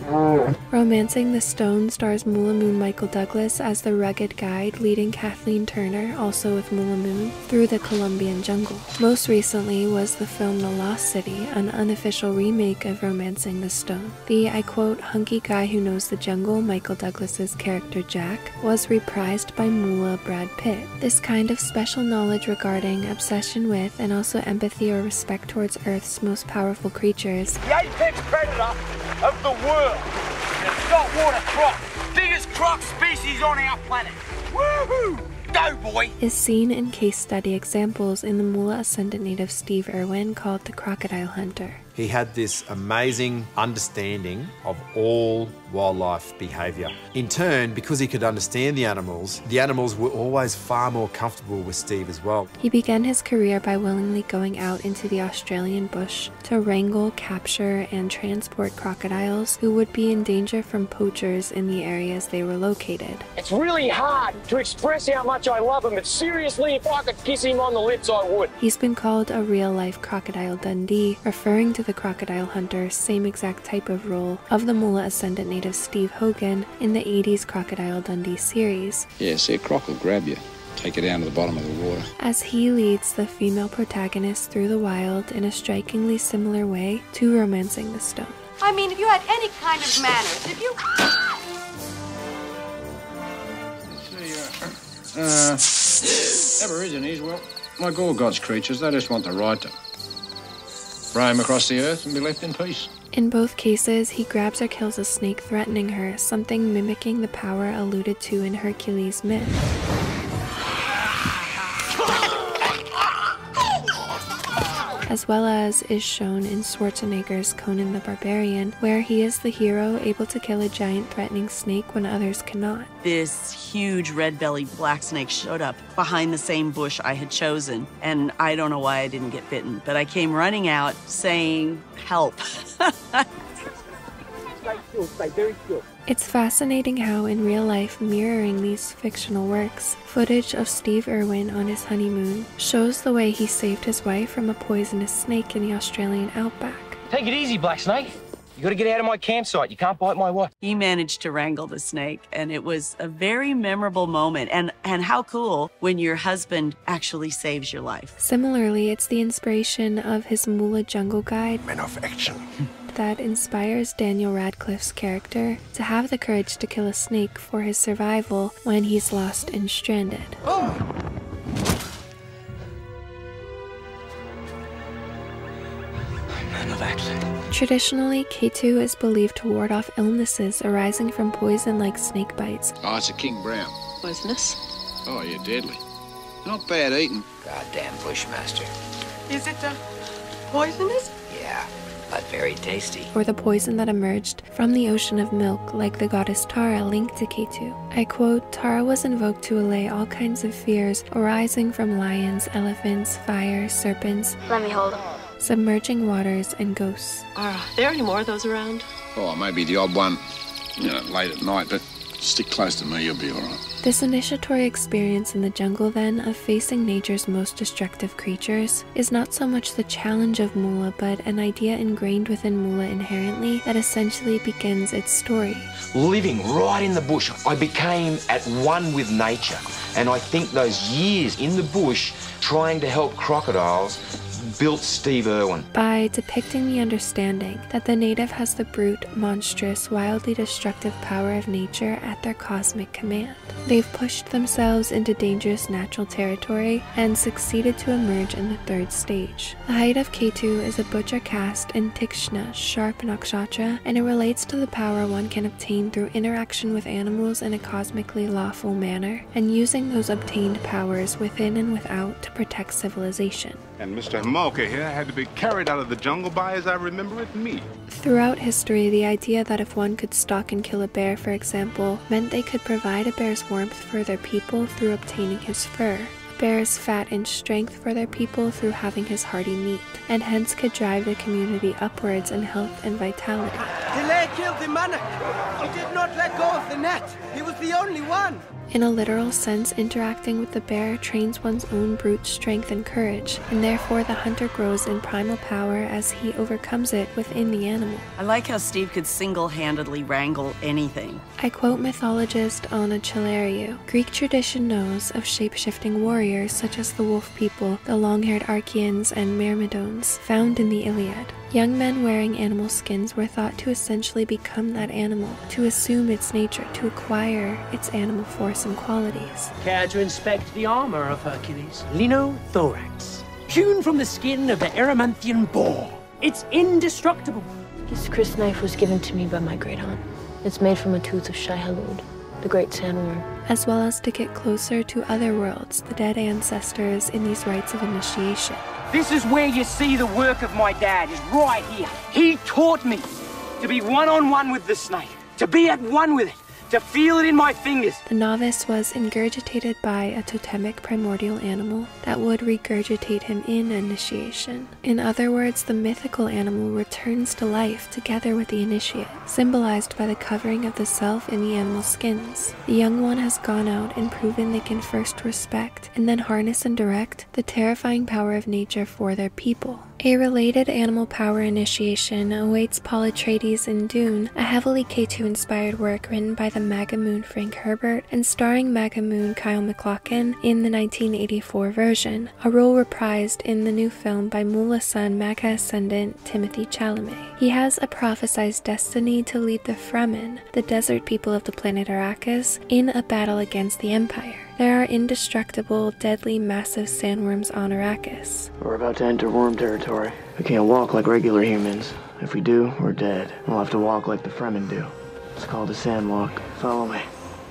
Romancing the Stone stars Mula Moon Michael Douglas as the rugged guide leading Kathleen Turner, also with Mula Moon, through the Colombian jungle. Most recently was the film The Lost City, an unofficial remake of Romancing the Stone. The, I quote, hunky guy who knows the jungle, Michael Douglas's character Jack, was reprised by Mula Brad Pitt. This kind of special knowledge regarding, obsession with, and also empathy or respect towards Earth's most powerful creatures The apex predator of the world. The saltwater croc. Biggest croc species on our planet. Woohoo! Go, boy! is seen in case study examples in the Mula Ascendant native Steve Irwin called The Crocodile Hunter. He had this amazing understanding of all wildlife behaviour. In turn, because he could understand the animals, the animals were always far more comfortable with Steve as well. He began his career by willingly going out into the Australian bush to wrangle, capture, and transport crocodiles who would be in danger from poachers in the areas they were located. It's really hard to express how much I love him, but seriously, if I could kiss him on the lips, I would. He's been called a real life Crocodile Dundee, referring to the crocodile hunter, same exact type of role, of the Mula Ascendant native Steve Hogan in the 80s Crocodile Dundee series, Yeah, see, a croc will grab you, take you down to the bottom of the water. as he leads the female protagonist through the wild in a strikingly similar way to Romancing the Stone. I mean, if you had any kind of manners, if you. Uh, Aborigines, well, like all God's creatures, they just want the right to roam across the earth and be left in peace. In both cases, he grabs or kills a snake threatening her, something mimicking the power alluded to in Hercules' myth. As well as is shown in Schwarzenegger's Conan the Barbarian, where he is the hero able to kill a giant threatening snake when others cannot. This huge red bellied black snake showed up behind the same bush I had chosen. And I don't know why I didn't get bitten, but I came running out saying, Help. Stay still, stay very still. It's fascinating how, in real life, mirroring these fictional works, footage of Steve Irwin on his honeymoon shows the way he saved his wife from a poisonous snake in the Australian outback. Take it easy, Black Snake. You gotta get out of my campsite. You can't bite my wife. He managed to wrangle the snake, and it was a very memorable moment. And, and how cool when your husband actually saves your life. Similarly, it's the inspiration of his Mula Jungle Guide Men of action. that inspires Daniel Radcliffe's character to have the courage to kill a snake for his survival when he's lost and stranded. Man of action. Traditionally, Ketu is believed to ward off illnesses arising from poison like snake bites. Oh, it's a king brown. Poisonous? Oh, yeah, deadly. Not bad eating. Goddamn Bushmaster. Is it, uh, poisonous? Yeah, but very tasty. or the poison that emerged from the ocean of milk, like the goddess Tara linked to Ketu. I quote Tara was invoked to allay all kinds of fears arising from lions, elephants, fire, serpents, Let me hold him. submerging waters, and ghosts. Ah, are there any more of those around? Oh, maybe the odd one, you know, late at night, but stick close to me, you'll be all right. This initiatory experience in the jungle, then, of facing nature's most destructive creatures, is not so much the challenge of Mula, but an idea ingrained within Mula inherently that essentially begins its story. living right in the bush, I became at one with nature. And I think those years in the bush trying to help crocodiles built Steve Irwin. by depicting the understanding that the native has the brute, monstrous, wildly destructive power of nature at their cosmic command. They've pushed themselves into dangerous natural territory and succeeded to emerge in the third stage. The height of Ketu is a butcher caste in Tikshna, sharp nakshatra, and it relates to the power one can obtain through interaction with animals in a cosmically lawful manner, and using those obtained powers within and without to protect civilization. And Mr. Hamolka here had to be carried out of the jungle by, as I remember it, me. Throughout history, the idea that if one could stalk and kill a bear, for example, meant they could provide a bear's warmth for their people through obtaining his fur, a bear's fat and strength for their people through having his hearty meat, and hence could drive the community upwards in health and vitality. Delay killed the monarch. He did not let go of the net. He was the only one. In a literal sense, interacting with the bear trains one's own brute strength and courage, and therefore the hunter grows in primal power as he overcomes it within the animal. I like how Steve could single handedly wrangle anything. I quote mythologist Anna Chileriou. Greek tradition knows of shape-shifting warriors such as the wolf people, the long-haired Achaeans and Myrmidons, found in the Iliad. Young men wearing animal skins were thought to essentially become that animal, to assume its nature, to acquire its animal force and qualities. Care to inspect the armor of Hercules? Linothorax. Hewn from the skin of the Erymanthian boar. It's indestructible. This crysknife was given to me by my great aunt. It's made from a tooth of Shai-Hulud, the great sandworm. As well as to get closer to other worlds, the dead ancestors in these rites of initiation. This is where you see the work of my dad, is right here. He taught me to be one on one with the snake, to be at one with it, to feel it in my fingers. The novice was ingurgitated by a totemic primordial animal that would regurgitate him in initiation. In other words, the mythical animal returns to life together with the initiate, symbolized by the covering of the self in the animal skins. The young one has gone out and proven they can first respect and then harness and direct the terrifying power of nature for their people. A related animal power initiation awaits Paul Atreides in Dune, a heavily Ketu inspired work written by the Magha Moon Frank Herbert and starring Magha Moon Kyle MacLachlan in the 1984 version, a role reprised in the new film by Mula Sun Magha ascendant Timothy Chalamet. He has a prophesized destiny to lead the Fremen, the desert people of the planet Arrakis, in a battle against the Empire. There are indestructible, deadly, massive sandworms on Arrakis. We're about to enter worm territory. We can't walk like regular humans. If we do, we're dead. We'll have to walk like the Fremen do. It's called a sandwalk. Follow me.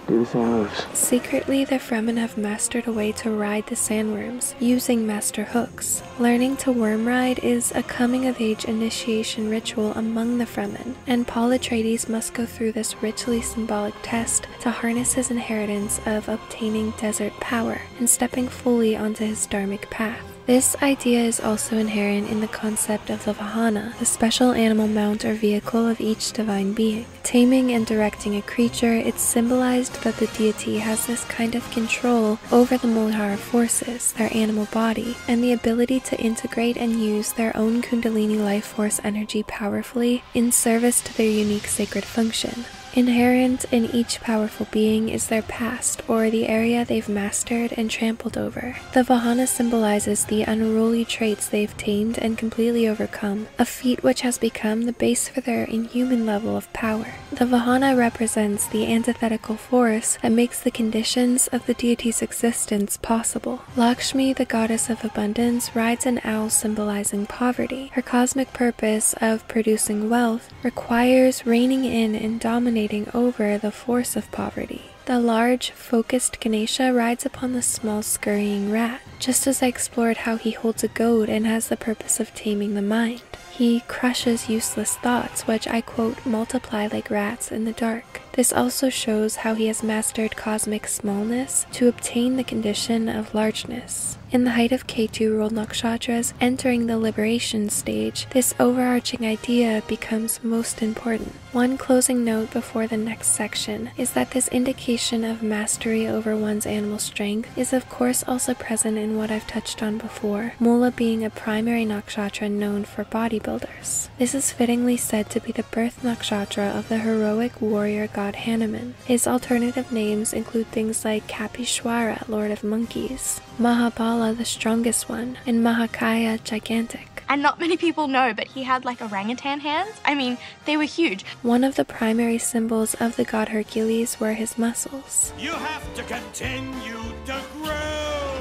Do the same moves. Secretly, the Fremen have mastered a way to ride the sandworms using master hooks. Learning to worm ride is a coming of age initiation ritual among the Fremen, and Paul Atreides must go through this richly symbolic test to harness his inheritance of obtaining desert power and stepping fully onto his dharmic path. This idea is also inherent in the concept of the Vahana, the special animal mount or vehicle of each divine being. Taming and directing a creature, it's symbolized that the deity has this kind of control over the Muladhara forces, their animal body, and the ability to integrate and use their own Kundalini life force energy powerfully in service to their unique sacred function. Inherent in each powerful being is their past, or the area they've mastered and trampled over. The Vahana symbolizes the unruly traits they've tamed and completely overcome, a feat which has become the base for their inhuman level of power. The Vahana represents the antithetical force that makes the conditions of the deity's existence possible. Lakshmi, the goddess of abundance, rides an owl symbolizing poverty. Her cosmic purpose of producing wealth requires reining in and dominating over the force of poverty. The large, focused Ganesha rides upon the small, scurrying rat, just as I explored how he holds a goad and has the purpose of taming the mind. He crushes useless thoughts, which I quote, multiply like rats in the dark. This also shows how he has mastered cosmic smallness to obtain the condition of largeness. In the height of Ketu ruled nakshatras entering the liberation stage, this overarching idea becomes most important. One closing note before the next section is that this indication of mastery over one's animal strength is of course also present in what I've touched on before, Mula being a primary nakshatra known for bodybuilders. This is fittingly said to be the birth nakshatra of the heroic warrior god Hanuman. His alternative names include things like Kapishwara, Lord of Monkeys, Mahabala the strongest one, and Mahakaya gigantic. And not many people know, but he had like orangutan hands. I mean, they were huge. One of the primary symbols of the god Hercules were his muscles. You have to continue to grow.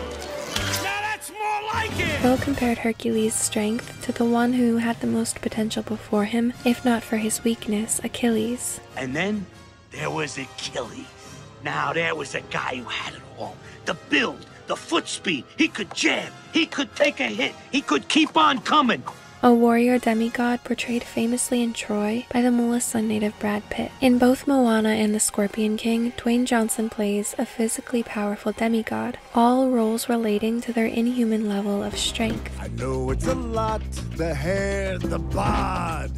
Now that's more like it. Bill compared Hercules' strength to the one who had the most potential before him, if not for his weakness, Achilles. And then there was Achilles. Now there was a guy who had it all. The build, the foot speed. He could jab. He could take a hit. He could keep on coming. A warrior demigod portrayed famously in Troy by the Mula Sun native Brad Pitt. In both Moana and The Scorpion King, Dwayne Johnson plays a physically powerful demigod, all roles relating to their inhuman level of strength. I know it's a lot, the hair, the bod.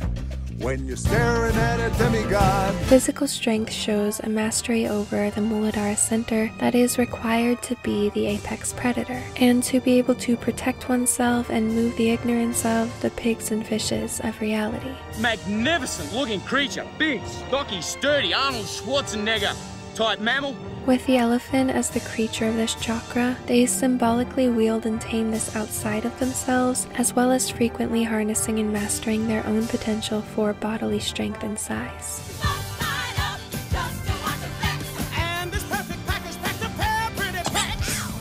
When you're staring at a demigod. Physical strength shows a mastery over the Muladhara center that is required to be the apex predator, and to be able to protect oneself and move the ignorance of the pigs and fishes of reality. Magnificent looking creature. Big, stocky, sturdy, Arnold Schwarzenegger type mammal. With the elephant as the creature of this chakra, they symbolically wield and tame this outside of themselves, as well as frequently harnessing and mastering their own potential for bodily strength and size.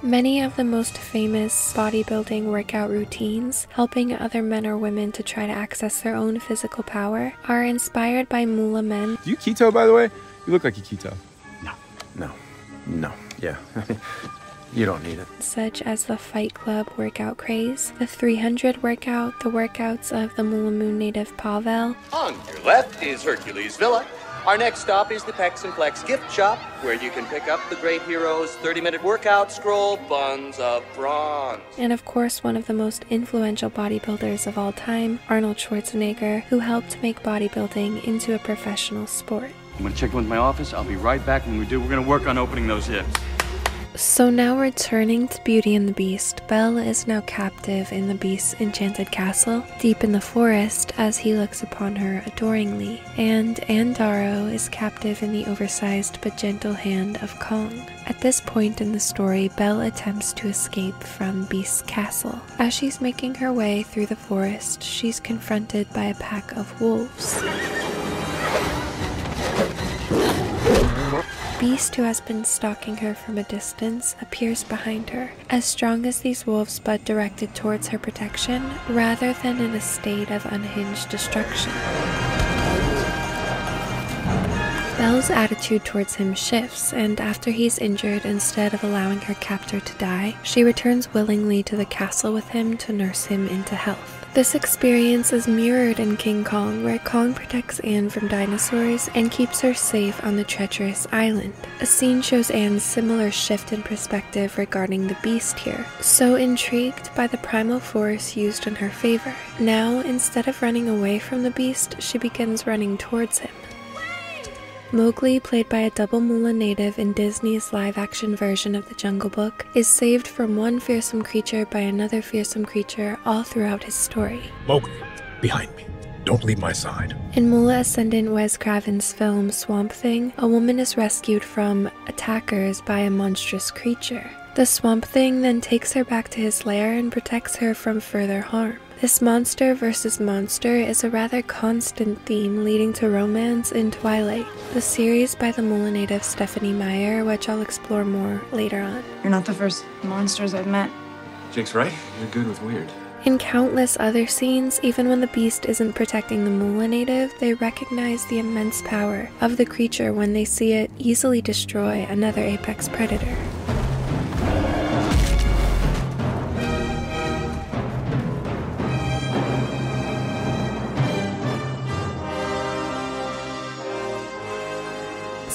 Many of the most famous bodybuilding workout routines, helping other men or women to try to access their own physical power, are inspired by Mula men. Do you keto, by the way? You look like you keto. No, no, no. Yeah, you don't need it. such as the Fight Club workout craze, the 300 workout, the workouts of the Mula Moon native Pavel, On your left is Hercules Villa. Our next stop is the Pex and Plex gift shop, where you can pick up the great hero's 30 minute workout scroll, Buns of Bronze. and of course one of the most influential bodybuilders of all time, Arnold Schwarzenegger, who helped make bodybuilding into a professional sport. I'm gonna check in with my office. I'll be right back. When we do, we're gonna work on opening those hips. So now returning to Beauty and the Beast, Belle is now captive in the Beast's enchanted castle, deep in the forest, as he looks upon her adoringly, and Ann Darrow is captive in the oversized but gentle hand of Kong. At this point in the story, Belle attempts to escape from Beast's castle. As she's making her way through the forest, she's confronted by a pack of wolves. Beast, who has been stalking her from a distance, appears behind her, as strong as these wolves but directed towards her protection, rather than in a state of unhinged destruction. Belle's attitude towards him shifts, and after he's injured, instead of allowing her captor to die, she returns willingly to the castle with him to nurse him into health. This experience is mirrored in King Kong, where Kong protects Anne from dinosaurs and keeps her safe on the treacherous island. A scene shows Anne's similar shift in perspective regarding the beast here, so intrigued by the primal force used in her favor. Now, instead of running away from the beast, she begins running towards him. Mowgli, played by a double Mula native in Disney's live action version of The Jungle Book, is saved from one fearsome creature by another fearsome creature all throughout his story. Mowgli, behind me. Don't leave my side. In Mula Ascendant Wes Craven's film Swamp Thing, a woman is rescued from attackers by a monstrous creature. The Swamp Thing then takes her back to his lair and protects her from further harm. This monster versus monster is a rather constant theme leading to romance in Twilight, the series by the Mula native Stephanie Meyer, which I'll explore more later on. You're not the first monsters I've met. Jake's right. You're good with weird. In countless other scenes, even when the beast isn't protecting the Mula native, they recognize the immense power of the creature when they see it easily destroy another apex predator.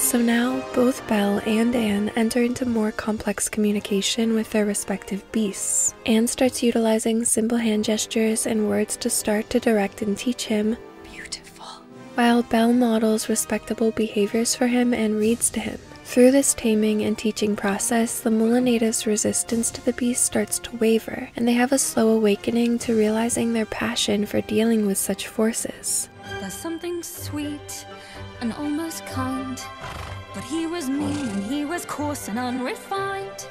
So now, both Belle and Anne enter into more complex communication with their respective beasts. Anne starts utilizing simple hand gestures and words to start to direct and teach him beautiful, while Belle models respectable behaviors for him and reads to him. Through this taming and teaching process, the Mula natives' resistance to the beast starts to waver, and they have a slow awakening to realizing their passion for dealing with such forces. There's something sweet and almost kind. But he was mean and he was coarse and unrefined.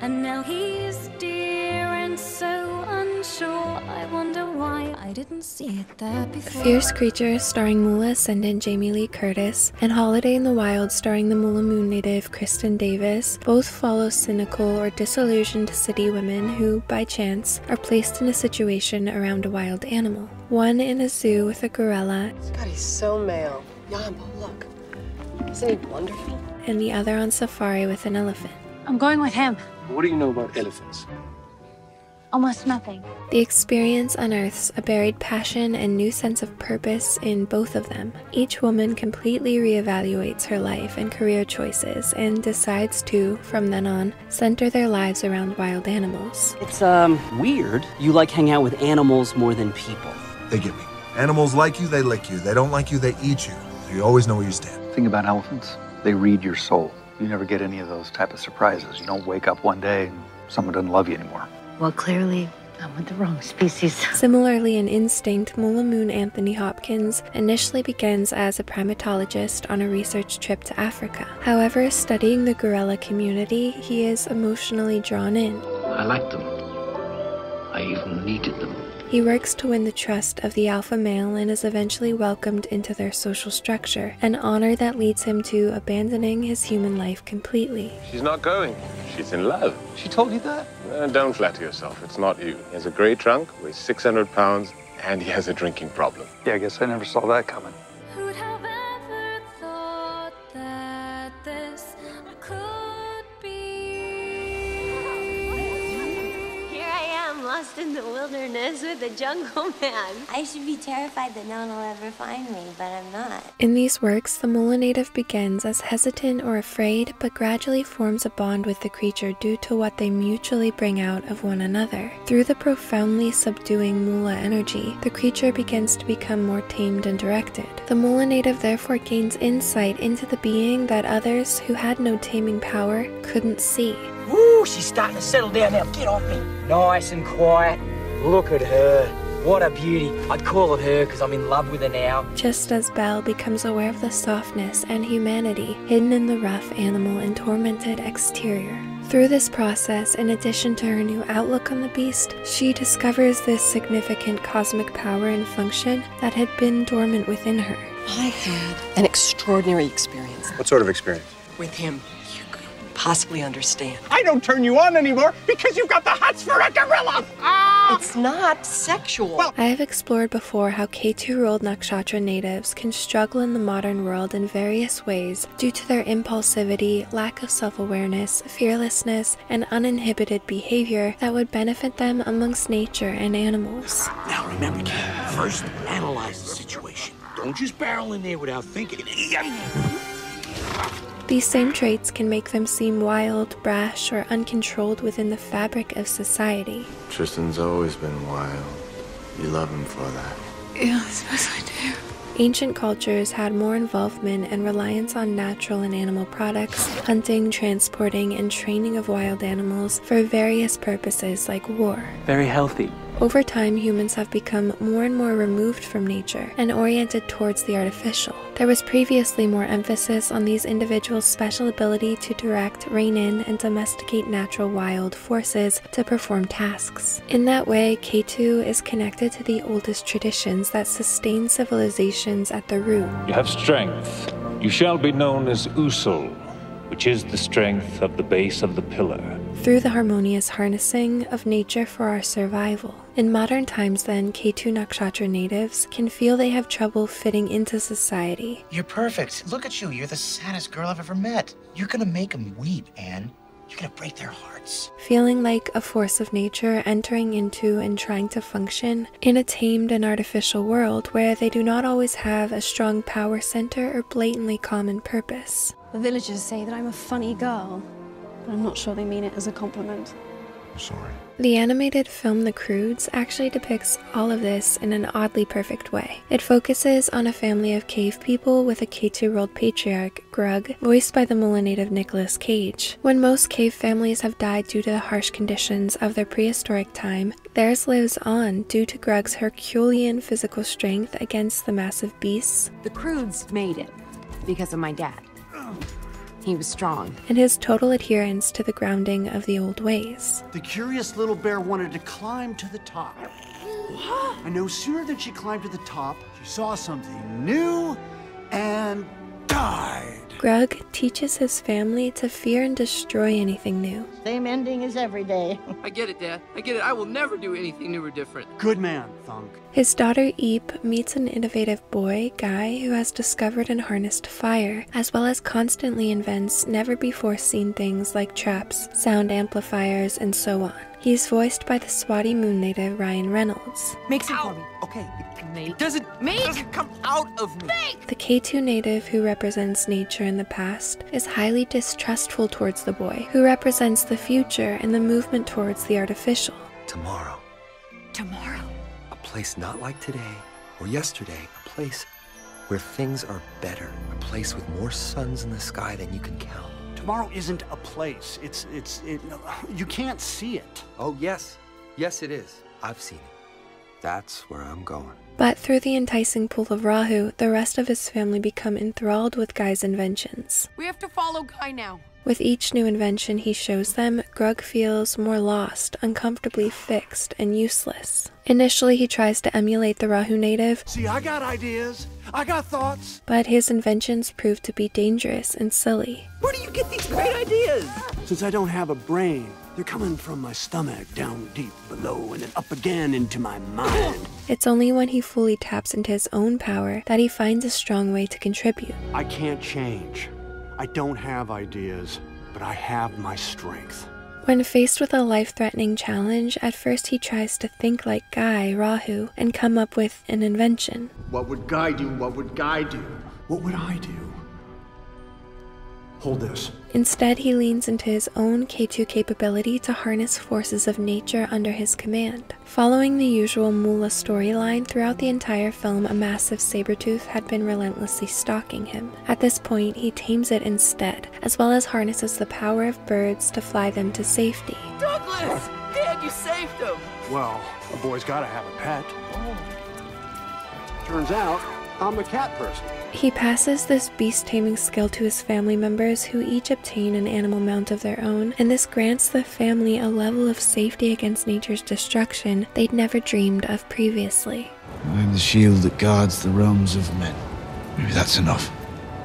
And now he's dear and so unsure. I wonder why I didn't see it there before. Fierce Creatures starring Mula ascendant Jamie Lee Curtis and Holiday in the Wild starring the Mula Moon native Kristin Davis both follow cynical or disillusioned city women who, by chance, are placed in a situation around a wild animal. One in a zoo with a gorilla God, he's so male. Yambo, look. Isn't he wonderful? and the other on safari with an elephant. I'm going with him. What do you know about elephants? Almost nothing. The experience unearths a buried passion and new sense of purpose in both of them. Each woman completely reevaluates her life and career choices and decides to, from then on, center their lives around wild animals. It's, um, weird. You like hang out with animals more than people. They get me. Animals like you, they lick you. They don't like you, they eat you. So you always know where you stand. thing about elephants, they read your soul. You never get any of those type of surprises. You don't wake up one day and someone doesn't love you anymore. Well, clearly, I'm with the wrong species. Similarly, in Instinct, Mula Moon Anthony Hopkins initially begins as a primatologist on a research trip to Africa. However, studying the gorilla community, he is emotionally drawn in. I liked them. I even needed them. He works to win the trust of the alpha male and is eventually welcomed into their social structure, an honor that leads him to abandoning his human life completely. She's not going. She's in love. She told you that? Uh, don't flatter yourself. It's not you. He has a great trunk, weighs 600 pounds, and he has a drinking problem. Yeah, I guess I never saw that coming. Lost in the wilderness with a jungle man. I should be terrified that no one will ever find me, but I'm not. In these works, the Mula native begins as hesitant or afraid, but gradually forms a bond with the creature due to what they mutually bring out of one another. Through the profoundly subduing Mula energy, the creature begins to become more tamed and directed. The Mula native therefore gains insight into the being that others who had no taming power couldn't see. Woo, she's starting to settle down now. Get off me. Nice and quiet. Look at her. What a beauty. I'd call it her because I'm in love with her now. Just as Belle becomes aware of the softness and humanity hidden in the rough animal and tormented exterior. Through this process, in addition to her new outlook on the beast, she discovers this significant cosmic power and function that had been dormant within her. I had an extraordinary experience What sort of experience? with him. You couldn't possibly understand. I don't turn you on anymore because you've got the hots for a gorilla. Ah! It's not sexual. I have explored before how Ketu rolled Nakshatra natives can struggle in the modern world in various ways due to their impulsivity, lack of self awareness, fearlessness, and uninhibited behavior that would benefit them amongst nature and animals. Now remember, kid, first analyze the situation. Don't just barrel in there without thinking. These same traits can make them seem wild, brash, or uncontrolled within the fabric of society. Tristan's always been wild. You love him for that. Yeah, I suppose I do. Ancient cultures had more involvement and reliance on natural and animal products, hunting, transporting, and training of wild animals for various purposes like war. Very healthy. Over time, humans have become more and more removed from nature and oriented towards the artificial. There was previously more emphasis on these individuals' special ability to direct, rein in, and domesticate natural wild forces to perform tasks. In that way, Ketu is connected to the oldest traditions that sustain civilizations at the root. You have strength. You shall be known as Usul, which is the strength of the base of the pillar. Through the harmonious harnessing of nature for our survival. In modern times, then, Ketu Nakshatra natives can feel they have trouble fitting into society. You're perfect. Look at you. You're the saddest girl I've ever met. You're gonna make them weep, Anne. You're gonna break their hearts. Feeling like a force of nature entering into and trying to function in a tamed and artificial world where they do not always have a strong power center or blatantly common purpose. The villagers say that I'm a funny girl, but I'm not sure they mean it as a compliment. Sorry. The animated film The Croods actually depicts all of this in an oddly perfect way. It focuses on a family of cave people with a Ketu world patriarch, Grug, voiced by the Mula native Nicolas Cage. When most cave families have died due to the harsh conditions of their prehistoric time, theirs lives on due to Grug's Herculean physical strength against the massive beasts. The Croods made it because of my dad. He was strong. And his total adherence to the grounding of the old ways. The curious little bear wanted to climb to the top. And no sooner than she climbed to the top, she saw something new and died. Grug teaches his family to fear and destroy anything new. Same ending as every day. I get it, Dad. I get it. I will never do anything new or different. Good man, Thunk. His daughter Eep meets an innovative boy, Guy, who has discovered and harnessed fire, as well as constantly invents never before seen things like traps, sound amplifiers, and so on. He's voiced by the Swati Moon native Ryan Reynolds. Make some for me. Okay. Make. Does it Make. does it come out of me? The Ketu native who represents nature in the past is highly distrustful towards the boy, who represents the future and the movement towards the artificial. Tomorrow. Tomorrow. A place not like today or yesterday. A place where things are better. A place with more suns in the sky than you can count. Tomorrow isn't a place. It's, it's, it, you can't see it. Oh, yes. Yes, it is. I've seen it. That's where I'm going. But through the enticing pool of Rahu, the rest of his family become enthralled with Guy's inventions. We have to follow Guy now. With each new invention he shows them, Grug feels more lost, uncomfortably fixed, and useless. Initially, he tries to emulate the Rahu native, See, I got ideas. I got thoughts. but his inventions prove to be dangerous and silly. Where do you get these great ideas? Since I don't have a brain, they're coming from my stomach down deep below and then up again into my mind. It's only when he fully taps into his own power that he finds a strong way to contribute. I can't change. I don't have ideas, but I have my strength. When faced with a life threatening challenge, at first he tries to think like Guy, Rahu, and come up with an invention. What would Guy do? What would Guy do? What would I do? Hold this. Instead, he leans into his own Ketu capability to harness forces of nature under his command. Following the usual Mula storyline, throughout the entire film, a massive saber-tooth had been relentlessly stalking him. At this point, he tames it instead, as well as harnesses the power of birds to fly them to safety. Douglas! Dad, you saved him! Well, a boy's gotta have a pet. Turns out, I'm a cat person. He passes this beast taming skill to his family members, who each obtain an animal mount of their own, and this grants the family a level of safety against nature's destruction they'd never dreamed of previously. I'm the shield that guards the realms of men. Maybe that's enough.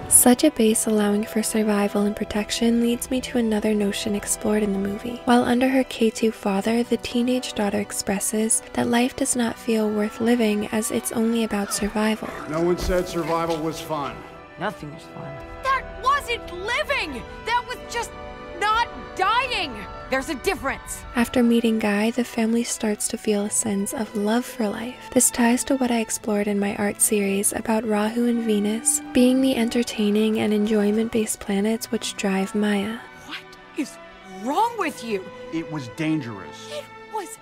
Such a base allowing for survival and protection leads me to another notion explored in the movie. While under her Ketu father, the teenage daughter expresses that life does not feel worth living as it's only about survival. No one said survival was fun. Nothing is fun. That wasn't living! That was just not dying! There's a difference. After meeting Guy, the family starts to feel a sense of love for life. This ties to what I explored in my art series about Rahu and Venus being the entertaining and enjoyment based planets which drive Maya. What is wrong with you? It was dangerous. It was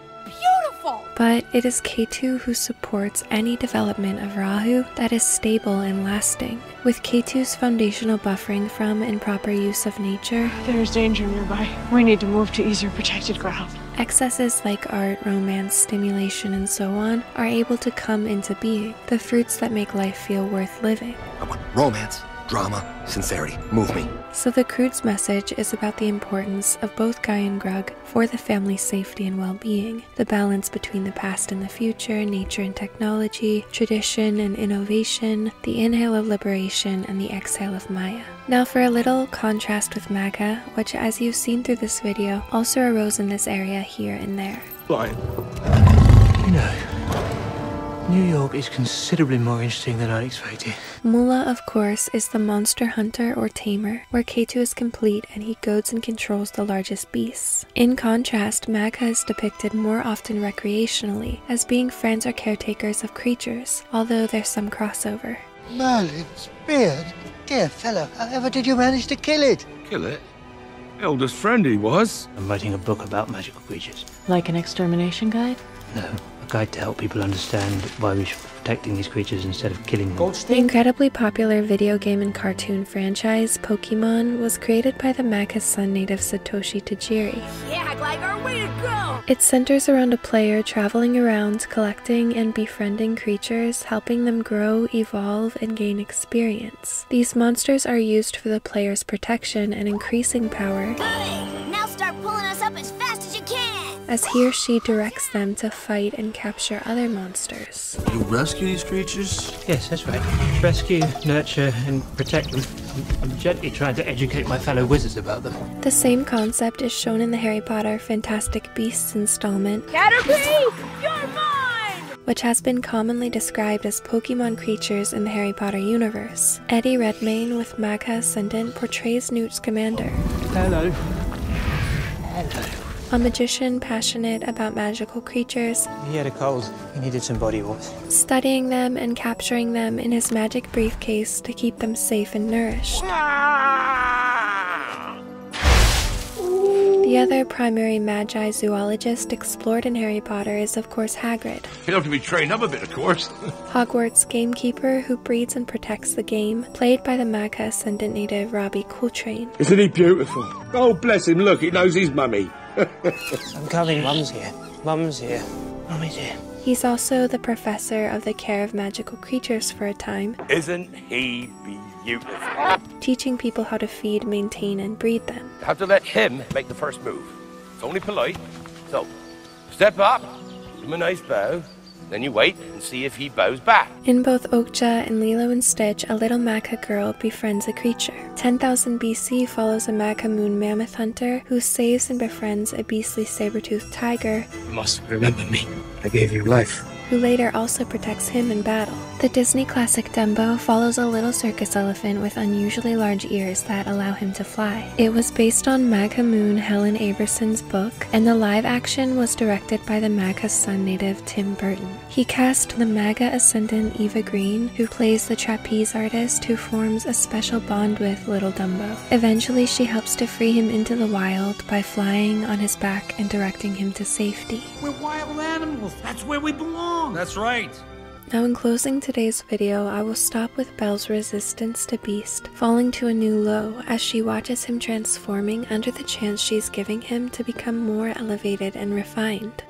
beautiful! But it is Ketu who supports any development of Rahu that is stable and lasting. With Ketu's foundational buffering from and proper use of nature, There's danger nearby. We need to move to easier protected ground. excesses like art, romance, stimulation, and so on are able to come into being, the fruits that make life feel worth living. I want romance, drama, sincerity. Move me. So the Croods' message is about the importance of both Guy and Grug for the family's safety and well-being, the balance between the past and the future, nature and technology, tradition and innovation, the inhale of liberation and the exhale of Maya. Now for a little contrast with Magha, which as you've seen through this video, also arose in this area here and there. Fine. You know, New York is considerably more interesting than I expected. Mula, of course, is the monster hunter or tamer, where Ketu is complete and he goads and controls the largest beasts. In contrast, Magha is depicted more often recreationally, as being friends or caretakers of creatures, although there's some crossover. Merlin's beard? Dear fellow, however did you manage to kill it? Kill it? Eldest friend he was. I'm writing a book about magical creatures. Like an extermination guide? No, a guide to help people understand why we should be protecting these creatures instead of killing them. The incredibly popular video game and cartoon franchise Pokemon was created by the Magha's Sun native Satoshi Tajiri. Yeah, Gligar, way to go! It centers around a player traveling around collecting and befriending creatures, helping them grow, evolve, and gain experience. These monsters are used for the player's protection and increasing power Good! Now start pulling us up as fast as you can. As he or she directs them to fight and capture other monsters. You rescue these creatures? Yes, that's right. Rescue, nurture, and protect them. I'm, I'm gently trying to educate my fellow wizards about them. The same concept is shown in the Harry Potter Fantastic Beasts installment, Caterpie, you're mine! which has been commonly described as Pokemon creatures in the Harry Potter universe. Eddie Redmayne with Magha Ascendant portrays Newt Scamander. Hello. Hello. A magician passionate about magical creatures, He had a cold. He needed some body warmth. studying them and capturing them in his magic briefcase to keep them safe and nourished. The other primary magi zoologist explored in Harry Potter is, of course, Hagrid, He'll have to be trained up a bit, of course. Hogwarts gamekeeper who breeds and protects the game, played by the Magha Ascendant native Robbie Coltrane. Isn't he beautiful? Oh, bless him. Look, he knows his mummy. I'm coming. Mum's here. Mum's here. Mummy's here. He's also the professor of the care of magical creatures for a time, Isn't he beautiful? teaching people how to feed, maintain, and breed them. You have to let him make the first move. It's only polite. So, step up, give him a nice bow, then you wait and see if he bows back. In both Okja and Lilo and Stitch, a little Magha girl befriends a creature. 10,000 BC follows a Magha moon mammoth hunter who saves and befriends a beastly saber-toothed tiger You must remember me. I gave you life. Who later also protects him in battle. The Disney classic Dumbo follows a little circus elephant with unusually large ears that allow him to fly. It was based on Magha Moon Helen Aberson's book, and the live action was directed by the Magha Sun native Tim Burton. He cast the Magha Ascendant Eva Green, who plays the trapeze artist who forms a special bond with Little Dumbo. Eventually, she helps to free him into the wild by flying on his back and directing him to safety. We're wild animals. That's where we belong. That's right. Now, in closing today's video, I will stop with Belle's resistance to Beast, falling to a new low as she watches him transforming under the chance she's giving him to become more elevated and refined.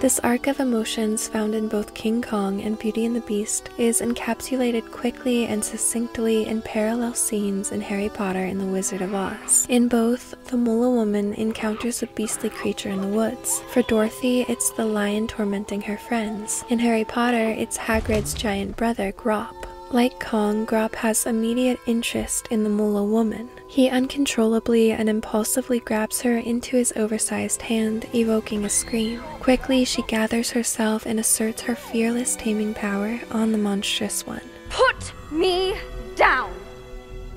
This arc of emotions found in both King Kong and Beauty and the Beast is encapsulated quickly and succinctly in parallel scenes in Harry Potter and the Wizard of Oz. In both, the Mula woman encounters a beastly creature in the woods. For Dorothy, it's the lion tormenting her friends. In Harry Potter, it's Hagrid's giant brother, Grawp. Like Kong, Grawp has immediate interest in the Mula woman. He uncontrollably and impulsively grabs her into his oversized hand, evoking a scream. Quickly, she gathers herself and asserts her fearless taming power on the monstrous one. Put me down!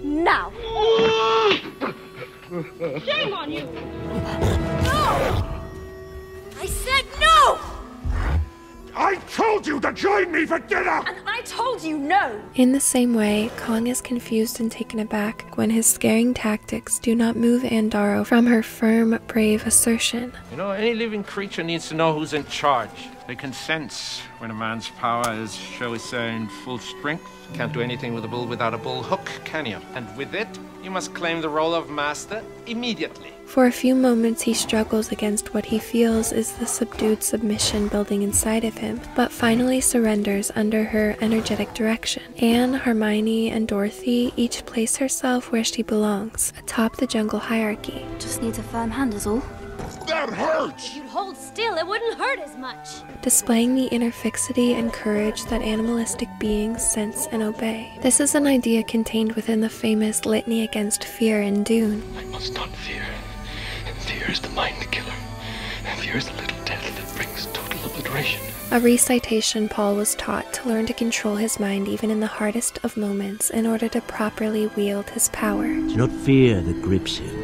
Now! Shame on you! No! I said no! I told you to join me for dinner! And I told you no! In the same way, Kong is confused and taken aback when his scaring tactics do not move Ann Darrow from her firm, brave assertion. You know, any living creature needs to know who's in charge. They can sense when a man's power is, shall we say, in full strength. Can't do anything with a bull without a bull hook, can you? And with it, you must claim the role of master immediately. For a few moments, he struggles against what he feels is the subdued submission building inside of him, but finally surrenders under her energetic direction. Ann, Hermione, and Dorothy each place herself where she belongs, atop the jungle hierarchy. Just needs a firm hand, is all. That hurts! If you'd hold still, it wouldn't hurt as much. displaying the inner fixity and courage that animalistic beings sense and obey. This is an idea contained within the famous Litany Against Fear in Dune. I must not fear. Fear is the mind killer. Fear is the little death that brings total obliteration. A recitation Paul was taught to learn to control his mind even in the hardest of moments in order to properly wield his power. It's not fear that grips him,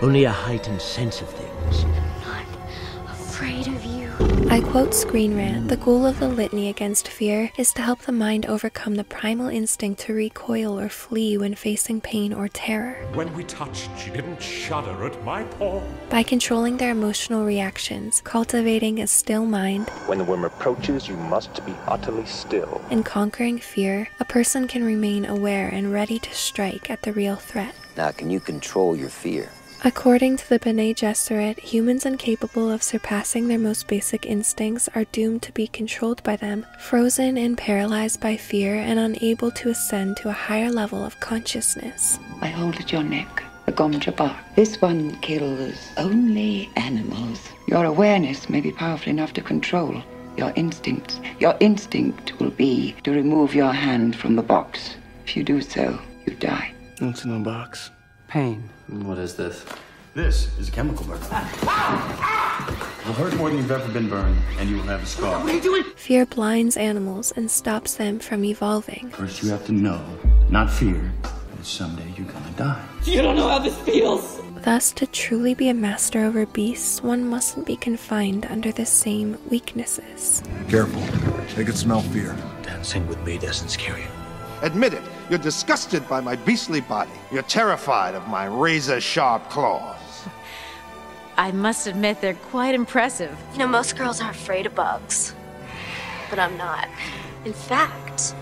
only a heightened sense of things. I'm not afraid of you. I quote Screen Rant The goal of the litany against fear is to help the mind overcome the primal instinct to recoil or flee when facing pain or terror. When we touched, she didn't shudder at my paw. By controlling their emotional reactions, cultivating a still mind, When the worm approaches, you must be utterly still. and conquering fear, a person can remain aware and ready to strike at the real threat. Now, can you control your fear? According to the Bene Gesserit, humans incapable of surpassing their most basic instincts are doomed to be controlled by them, frozen and paralyzed by fear, and unable to ascend to a higher level of consciousness. I hold at your neck the gom jabbar. This one kills only animals. Your awareness may be powerful enough to control your instincts. Your instinct will be to remove your hand from the box. If you do so, you die. What's in the box? Pain. What is this? This is a chemical burn. It'll hurt more than you've ever been burned, and you will have a scar. What are you doing? Fear blinds animals and stops them from evolving. First, you have to know, not fear, that someday you're gonna die. You don't know how this feels. Thus, to truly be a master over beasts, one mustn't be confined under the same weaknesses. Careful. They could smell fear. Dancing with me doesn't scare you. Admit it, you're disgusted by my beastly body. You're terrified of my razor sharp claws. I must admit they're quite impressive. You know, most girls are afraid of bugs. But I'm not. In fact,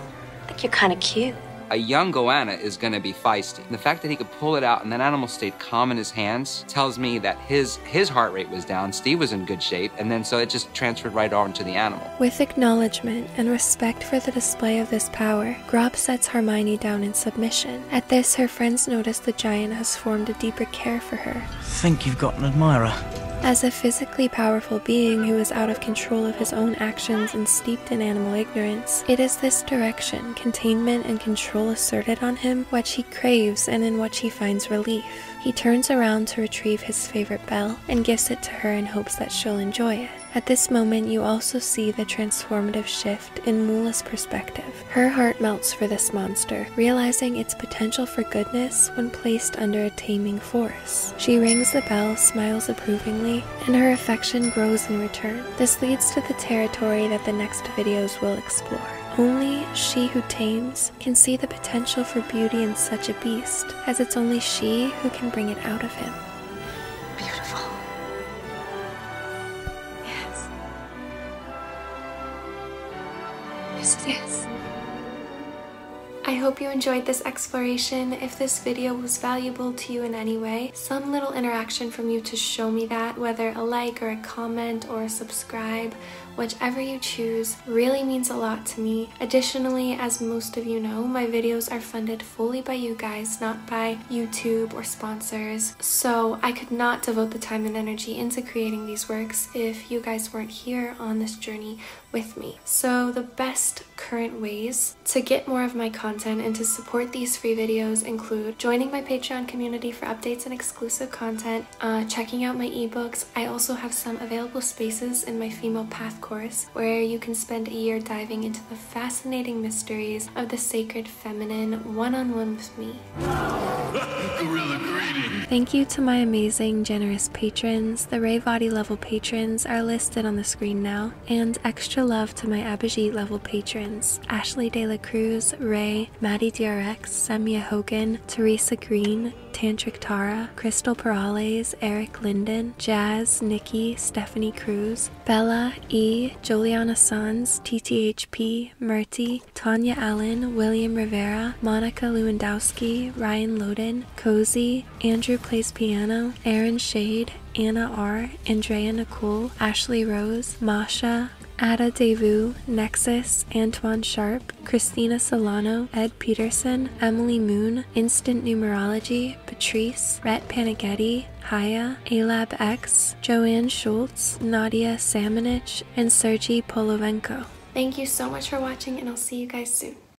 I think you're kind of cute. A young goanna is going to be feisty. The fact that he could pull it out and that animal stayed calm in his hands tells me that his his heart rate was down, Steve was in good shape, and then so it just transferred right on to the animal. With acknowledgement and respect for the display of this power, Grawp sets Hermione down in submission. At this, her friends notice the giant has formed a deeper care for her. Think you've got an admirer. As a physically powerful being who is out of control of his own actions and steeped in animal ignorance, it is this direction, containment, and control asserted on him which he craves and in which he finds relief. He turns around to retrieve his favorite bell and gives it to her in hopes that she'll enjoy it. At this moment, you also see the transformative shift in Mula's perspective. Her heart melts for this monster, realizing its potential for goodness when placed under a taming force. She rings the bell, smiles approvingly, and her affection grows in return. This leads to the territory that the next videos will explore. Only she who tames can see the potential for beauty in such a beast, as it's only she who can bring it out of him. You enjoyed this exploration. If this video was valuable to you in any way, some little interaction from you to show me that, whether a like or a comment or a subscribe, whichever you choose, really means a lot to me. Additionally, as most of you know, my videos are funded fully by you guys, not by YouTube or sponsors. So I could not devote the time and energy into creating these works if you guys weren't here on this journey with me. So the best current ways to get more of my content and to support these free videos include joining my Patreon community for updates and exclusive content, uh, checking out my ebooks. I also have some available spaces in my Female Path course where you can spend a year diving into the fascinating mysteries of the sacred feminine one-on-one with me. Thank you to my amazing, generous patrons. The Revati level patrons are listed on the screen now, and extra love to my Abhijit level patrons Ashley De La Cruz, Ray, Maddie DRX, Samia Hogan, Teresa Green, Tantric Tara, Crystal Perales, Eric Linden, Jazz, Nikki, Stephanie Cruz, Bella, E, Juliana Sons, TTHP, Murty, Tanya Allen, William Rivera, Monica Lewandowski, Ryan Loden, Cozy, Andrew Plays Piano, Aaron Shade, Anna R, Andrea Nicole, Ashley Rose, Masha, Ada Devu, Nexus, Antoine Sharp, Christina Solano, Ed Peterson, Emily Moon, Instant Numerology, Patrice, Rhett Panaghetti, Haya, Alab X, Joanne Schultz, Nadia Samanich, and Sergey Polovenko. Thank you so much for watching, and I'll see you guys soon.